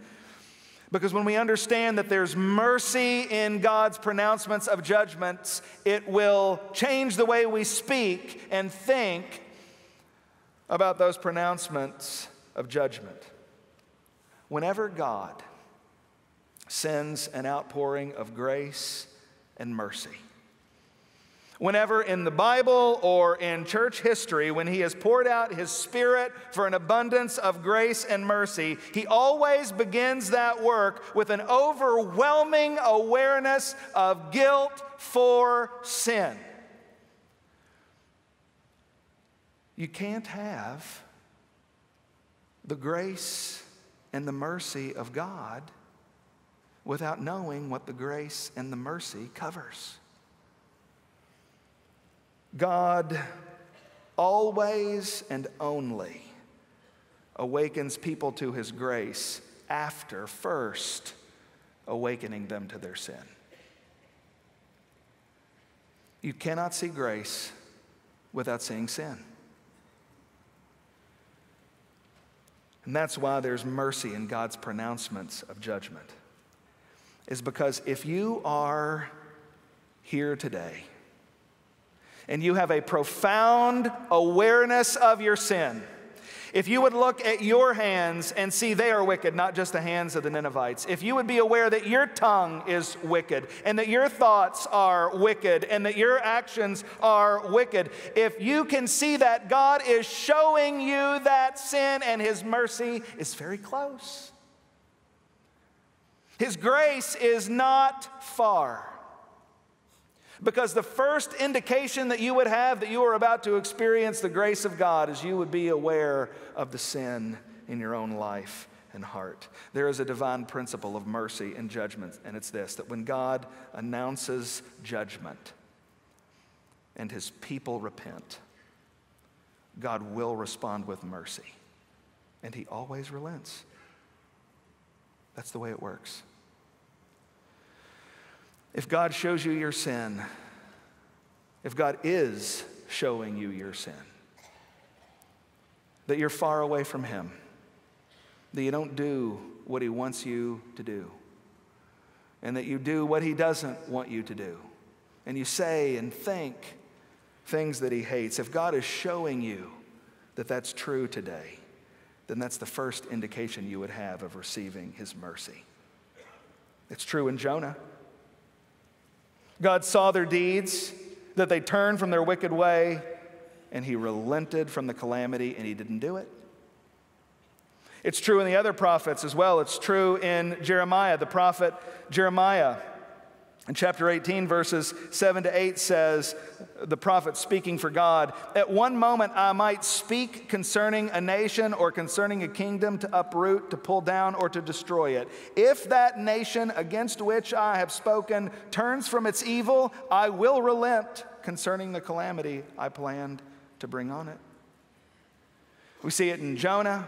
Speaker 1: Because when we understand that there's mercy in God's pronouncements of judgments, it will change the way we speak and think about those pronouncements of judgment. Whenever God sends an outpouring of grace and mercy, whenever in the Bible or in church history, when He has poured out His Spirit for an abundance of grace and mercy, He always begins that work with an overwhelming awareness of guilt for sin. You can't have the grace and the mercy of God without knowing what the grace and the mercy covers. God always and only awakens people to his grace after first awakening them to their sin. You cannot see grace without seeing sin. And that's why there's mercy in God's pronouncements of judgment. Is because if you are here today and you have a profound awareness of your sin, if you would look at your hands and see they are wicked, not just the hands of the Ninevites, if you would be aware that your tongue is wicked and that your thoughts are wicked and that your actions are wicked, if you can see that God is showing you that sin and His mercy is very close, His grace is not far. Because the first indication that you would have that you are about to experience the grace of God is you would be aware of the sin in your own life and heart. There is a divine principle of mercy and judgment, and it's this that when God announces judgment and his people repent, God will respond with mercy. And he always relents. That's the way it works. If God shows you your sin, if God is showing you your sin, that you're far away from Him, that you don't do what He wants you to do, and that you do what He doesn't want you to do, and you say and think things that He hates, if God is showing you that that's true today, then that's the first indication you would have of receiving His mercy. It's true in Jonah. God saw their deeds, that they turned from their wicked way, and he relented from the calamity and he didn't do it. It's true in the other prophets as well. It's true in Jeremiah. The prophet Jeremiah in chapter 18, verses 7 to 8 says, the prophet speaking for God, At one moment I might speak concerning a nation or concerning a kingdom to uproot, to pull down, or to destroy it. If that nation against which I have spoken turns from its evil, I will relent concerning the calamity I planned to bring on it. We see it in Jonah.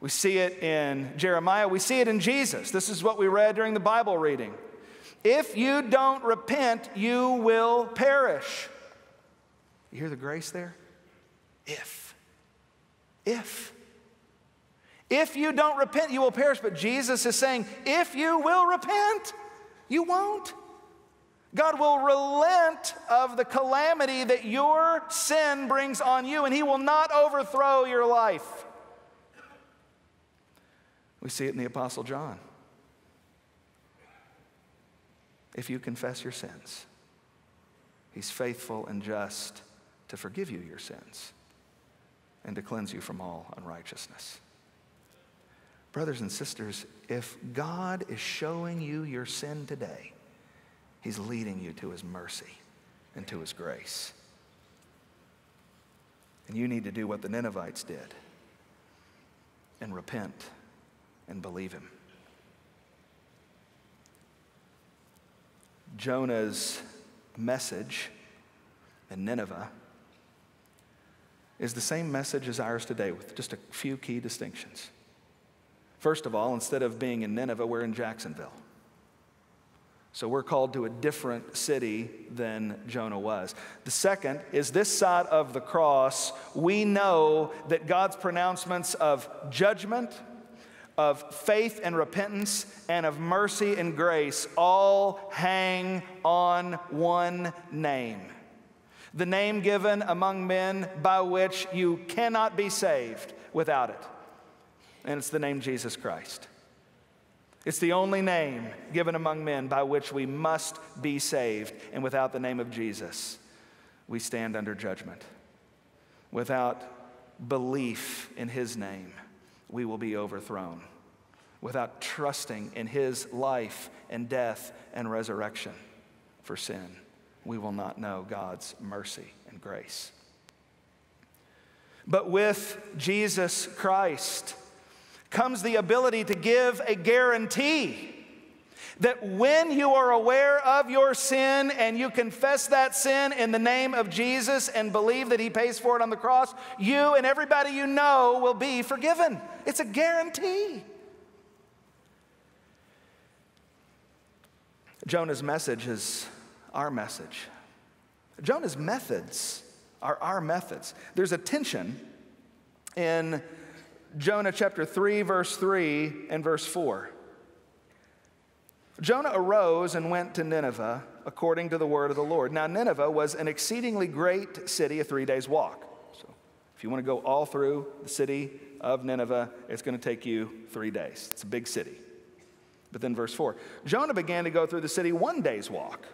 Speaker 1: We see it in Jeremiah. We see it in Jesus. This is what we read during the Bible reading. If you don't repent, you will perish. You hear the grace there? If. If. If you don't repent, you will perish. But Jesus is saying, if you will repent, you won't. God will relent of the calamity that your sin brings on you, and He will not overthrow your life. We see it in the Apostle John if you confess your sins. He's faithful and just to forgive you your sins and to cleanse you from all unrighteousness. Brothers and sisters, if God is showing you your sin today, He's leading you to His mercy and to His grace. And you need to do what the Ninevites did and repent and believe Him. Jonah's message in Nineveh is the same message as ours today, with just a few key distinctions. First of all, instead of being in Nineveh, we're in Jacksonville. So we're called to a different city than Jonah was. The second is this side of the cross, we know that God's pronouncements of judgment of faith and repentance and of mercy and grace all hang on one name. the name given among men by which you cannot be saved without it. And it's the name Jesus Christ. It's the only name given among men by which we must be saved. And without the name of Jesus, we stand under judgment. Without belief in his name, we will be overthrown. Without trusting in his life and death and resurrection for sin, we will not know God's mercy and grace. But with Jesus Christ comes the ability to give a guarantee that when you are aware of your sin and you confess that sin in the name of Jesus and believe that He pays for it on the cross, you and everybody you know will be forgiven. It's a guarantee. Jonah's message is our message. Jonah's methods are our methods. There's a tension in Jonah chapter 3, verse 3 and verse 4. Jonah arose and went to Nineveh according to the word of the Lord. Now, Nineveh was an exceedingly great city, a three days walk. So, if you want to go all through the city of Nineveh, it's going to take you three days. It's a big city. But then, verse 4 Jonah began to go through the city one day's walk.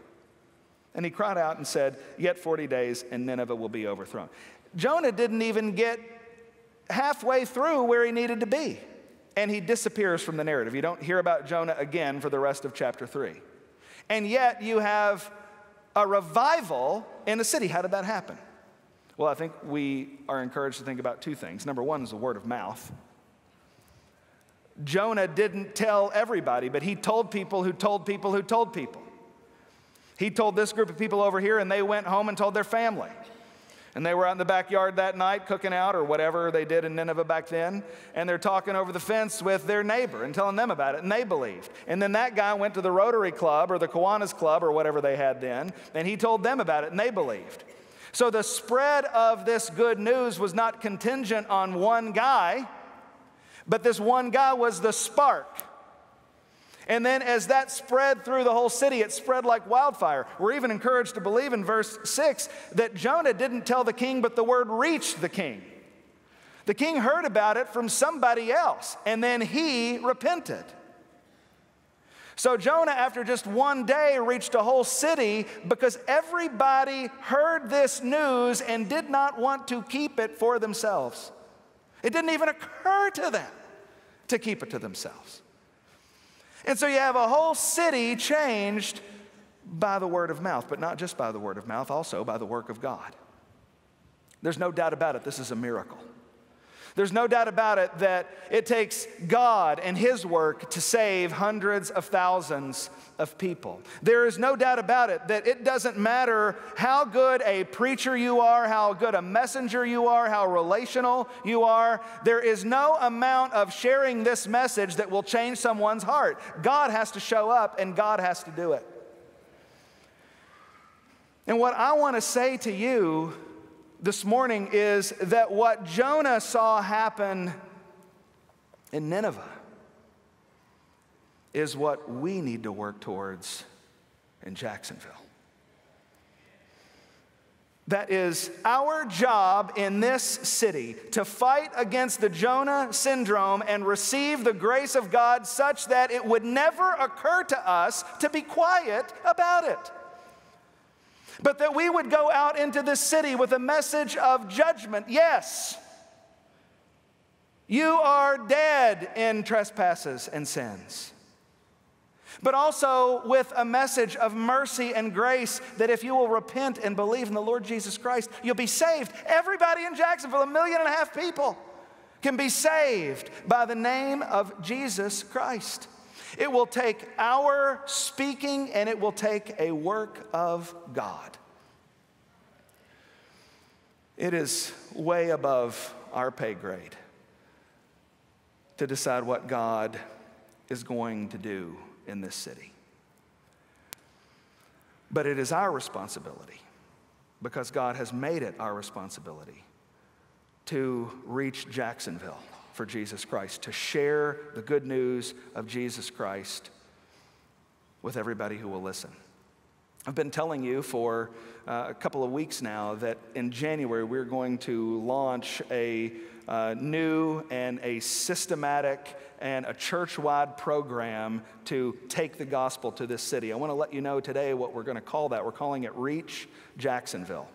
Speaker 1: And he cried out and said, Yet 40 days, and Nineveh will be overthrown. Jonah didn't even get halfway through where he needed to be and he disappears from the narrative. You don't hear about Jonah again for the rest of chapter 3. And yet you have a revival in the city. How did that happen? Well, I think we are encouraged to think about two things. Number one is the word of mouth. Jonah didn't tell everybody, but he told people who told people who told people. He told this group of people over here, and they went home and told their family. And they were out in the backyard that night cooking out or whatever they did in Nineveh back then. And they're talking over the fence with their neighbor and telling them about it. And they believed. And then that guy went to the Rotary Club or the Kiwanis Club or whatever they had then. And he told them about it and they believed. So the spread of this good news was not contingent on one guy, but this one guy was the spark and then, as that spread through the whole city, it spread like wildfire. We're even encouraged to believe in verse 6 that Jonah didn't tell the king, but the word reached the king. The king heard about it from somebody else, and then he repented. So Jonah, after just one day, reached a whole city because everybody heard this news and did not want to keep it for themselves. It didn't even occur to them to keep it to themselves. And so you have a whole city changed by the word of mouth, but not just by the word of mouth, also by the work of God. There's no doubt about it, this is a miracle. There's no doubt about it that it takes God and His work to save hundreds of thousands of people. There is no doubt about it that it doesn't matter how good a preacher you are, how good a messenger you are, how relational you are. There is no amount of sharing this message that will change someone's heart. God has to show up and God has to do it. And what I want to say to you this morning is that what Jonah saw happen in Nineveh is what we need to work towards in Jacksonville. That is our job in this city to fight against the Jonah syndrome and receive the grace of God such that it would never occur to us to be quiet about it but that we would go out into the city with a message of judgment. Yes, you are dead in trespasses and sins. But also with a message of mercy and grace that if you will repent and believe in the Lord Jesus Christ, you'll be saved. Everybody in Jacksonville, a million and a half people, can be saved by the name of Jesus Christ. It will take our speaking and it will take a work of God. It is way above our pay grade to decide what God is going to do in this city. But it is our responsibility, because God has made it our responsibility, to reach Jacksonville for Jesus Christ, to share the good news of Jesus Christ with everybody who will listen. I've been telling you for uh, a couple of weeks now that in January we're going to launch a uh, new and a systematic and a church wide program to take the gospel to this city. I want to let you know today what we're going to call that. We're calling it Reach Jacksonville.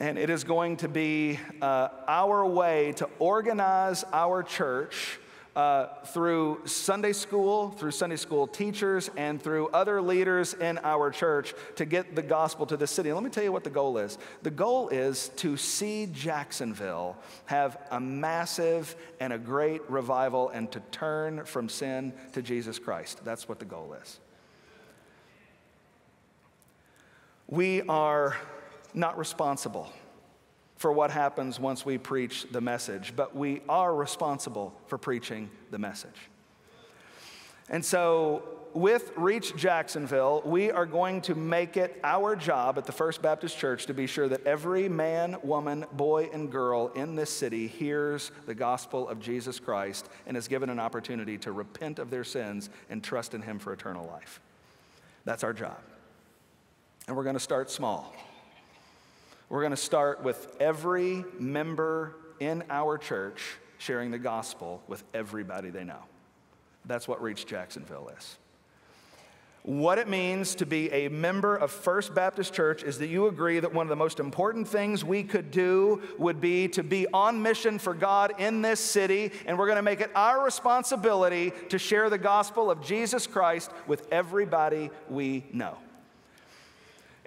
Speaker 1: And it is going to be uh, our way to organize our church uh, through Sunday school, through Sunday school teachers, and through other leaders in our church to get the gospel to the city. And let me tell you what the goal is the goal is to see Jacksonville have a massive and a great revival and to turn from sin to Jesus Christ. That's what the goal is. We are not responsible for what happens once we preach the message, but we are responsible for preaching the message. And so, with Reach Jacksonville, we are going to make it our job at the First Baptist Church to be sure that every man, woman, boy, and girl in this city hears the gospel of Jesus Christ and is given an opportunity to repent of their sins and trust in Him for eternal life. That's our job. And we're going to start small. We're going to start with every member in our church sharing the gospel with everybody they know. That's what Reach Jacksonville is. What it means to be a member of First Baptist Church is that you agree that one of the most important things we could do would be to be on mission for God in this city, and we're going to make it our responsibility to share the gospel of Jesus Christ with everybody we know.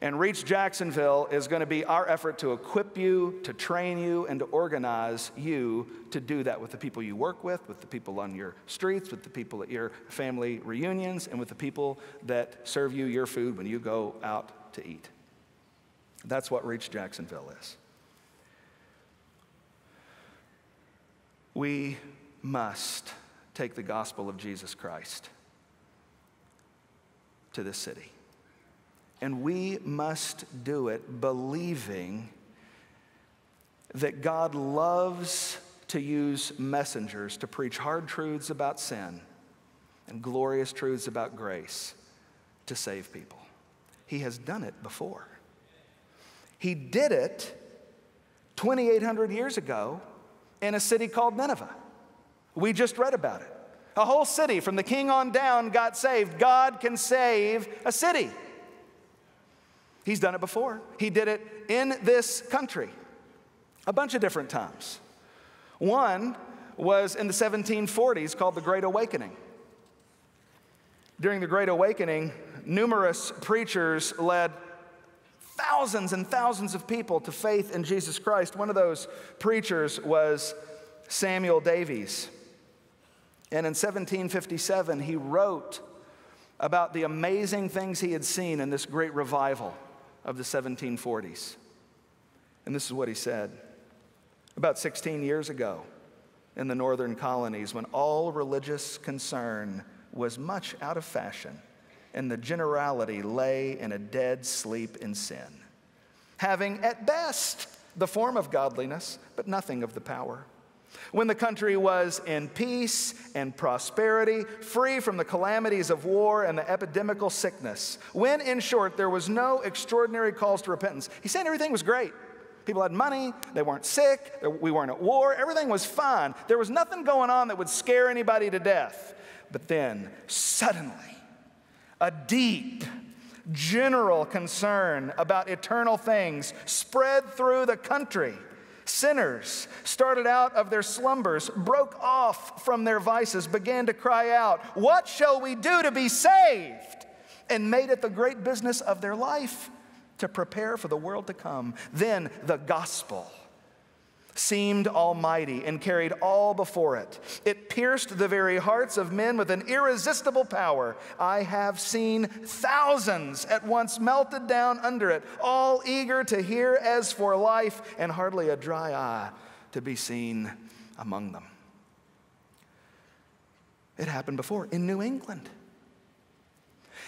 Speaker 1: And Reach Jacksonville is going to be our effort to equip you, to train you, and to organize you to do that with the people you work with, with the people on your streets, with the people at your family reunions, and with the people that serve you your food when you go out to eat. That's what Reach Jacksonville is. We must take the gospel of Jesus Christ to this city. And we must do it believing that God loves to use messengers to preach hard truths about sin and glorious truths about grace to save people. He has done it before. He did it 2,800 years ago in a city called Nineveh. We just read about it. A whole city from the king on down got saved. God can save a city. He's done it before. He did it in this country a bunch of different times. One was in the 1740s called the Great Awakening. During the Great Awakening, numerous preachers led thousands and thousands of people to faith in Jesus Christ. One of those preachers was Samuel Davies. And in 1757, he wrote about the amazing things he had seen in this great revival of the 1740s. And this is what he said. About 16 years ago, in the northern colonies, when all religious concern was much out of fashion and the generality lay in a dead sleep in sin, having at best the form of godliness, but nothing of the power when the country was in peace and prosperity, free from the calamities of war and the epidemical sickness, when, in short, there was no extraordinary calls to repentance. He said everything was great. People had money, they weren't sick, we weren't at war, everything was fine. There was nothing going on that would scare anybody to death. But then, suddenly, a deep, general concern about eternal things spread through the country. Sinners started out of their slumbers, broke off from their vices, began to cry out, What shall we do to be saved? and made it the great business of their life to prepare for the world to come. Then the gospel seemed almighty and carried all before it. It pierced the very hearts of men with an irresistible power. I have seen thousands at once melted down under it, all eager to hear as for life, and hardly a dry eye to be seen among them. It happened before in New England.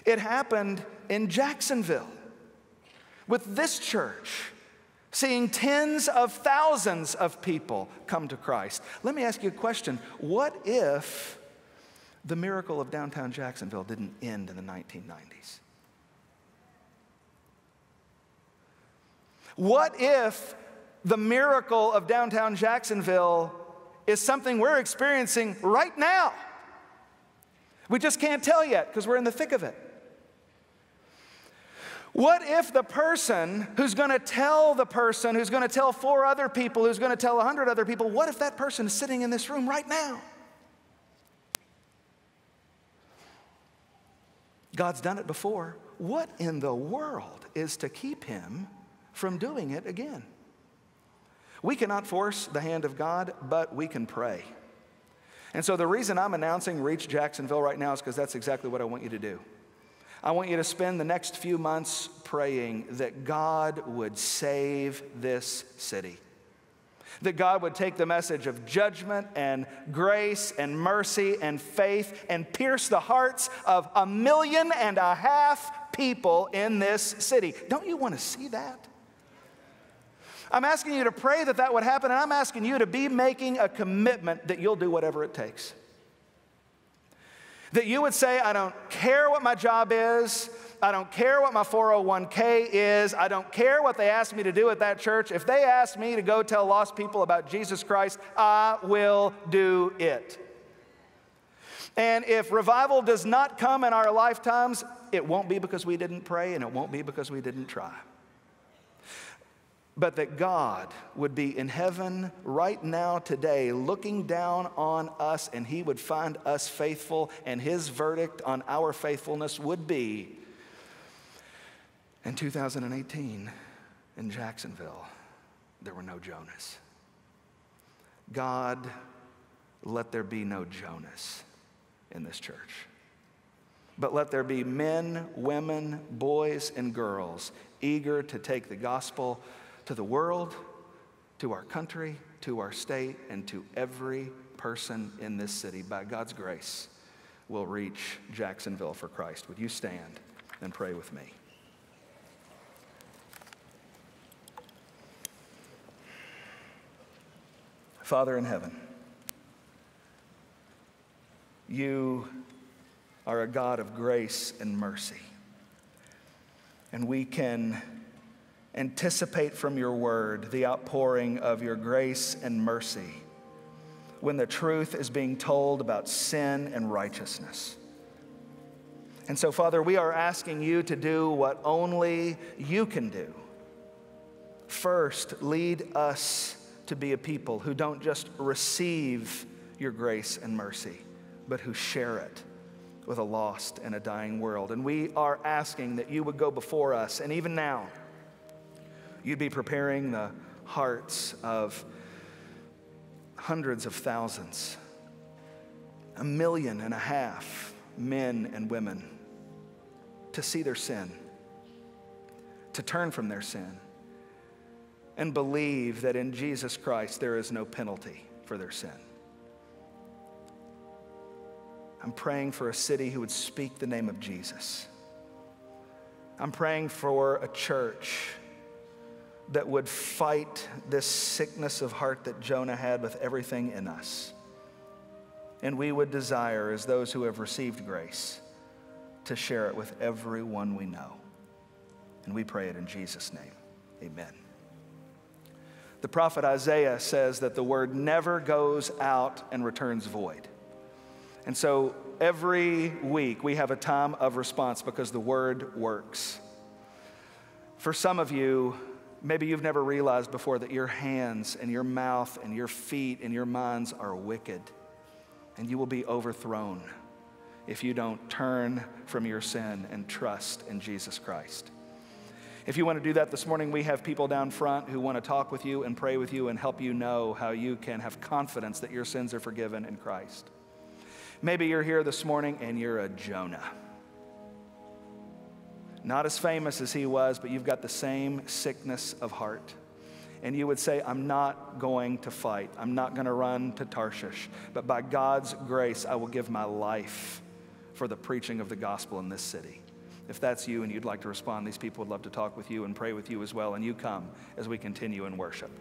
Speaker 1: It happened in Jacksonville with this church seeing tens of thousands of people come to Christ. Let me ask you a question. What if the miracle of downtown Jacksonville didn't end in the 1990s? What if the miracle of downtown Jacksonville is something we're experiencing right now? We just can't tell yet because we're in the thick of it. What if the person who's going to tell the person who's going to tell four other people, who's going to tell a hundred other people, what if that person is sitting in this room right now? God's done it before. What in the world is to keep him from doing it again? We cannot force the hand of God, but we can pray. And so the reason I'm announcing Reach Jacksonville right now is because that's exactly what I want you to do. I want you to spend the next few months praying that God would save this city. That God would take the message of judgment and grace and mercy and faith and pierce the hearts of a million and a half people in this city. Don't you want to see that? I'm asking you to pray that that would happen, and I'm asking you to be making a commitment that you'll do whatever it takes. That you would say, I don't care what my job is. I don't care what my 401k is. I don't care what they ask me to do at that church. If they ask me to go tell lost people about Jesus Christ, I will do it. And if revival does not come in our lifetimes, it won't be because we didn't pray and it won't be because we didn't try but that God would be in heaven right now, today, looking down on us, and He would find us faithful, and His verdict on our faithfulness would be in 2018 in Jacksonville, there were no Jonahs. God, let there be no Jonahs in this church. But let there be men, women, boys, and girls eager to take the gospel to the world, to our country, to our state, and to every person in this city. By God's grace, will reach Jacksonville for Christ. Would you stand and pray with me? Father in heaven, you are a God of grace and mercy. And we can anticipate from your word the outpouring of your grace and mercy when the truth is being told about sin and righteousness. And so, Father, we are asking you to do what only you can do. First, lead us to be a people who don't just receive your grace and mercy, but who share it with a lost and a dying world. And we are asking that you would go before us, and even now, You'd be preparing the hearts of hundreds of thousands, a million and a half men and women to see their sin, to turn from their sin, and believe that in Jesus Christ there is no penalty for their sin. I'm praying for a city who would speak the name of Jesus. I'm praying for a church that would fight this sickness of heart that Jonah had with everything in us. And we would desire, as those who have received grace, to share it with everyone we know. And we pray it in Jesus' name. Amen. The prophet Isaiah says that the word never goes out and returns void. And so every week we have a time of response because the word works. For some of you, Maybe you've never realized before that your hands and your mouth and your feet and your minds are wicked, and you will be overthrown if you don't turn from your sin and trust in Jesus Christ. If you want to do that this morning, we have people down front who want to talk with you and pray with you and help you know how you can have confidence that your sins are forgiven in Christ. Maybe you're here this morning and you're a Jonah. Not as famous as he was, but you've got the same sickness of heart. And you would say, I'm not going to fight. I'm not going to run to Tarshish. But by God's grace, I will give my life for the preaching of the gospel in this city. If that's you and you'd like to respond, these people would love to talk with you and pray with you as well. And you come as we continue in worship.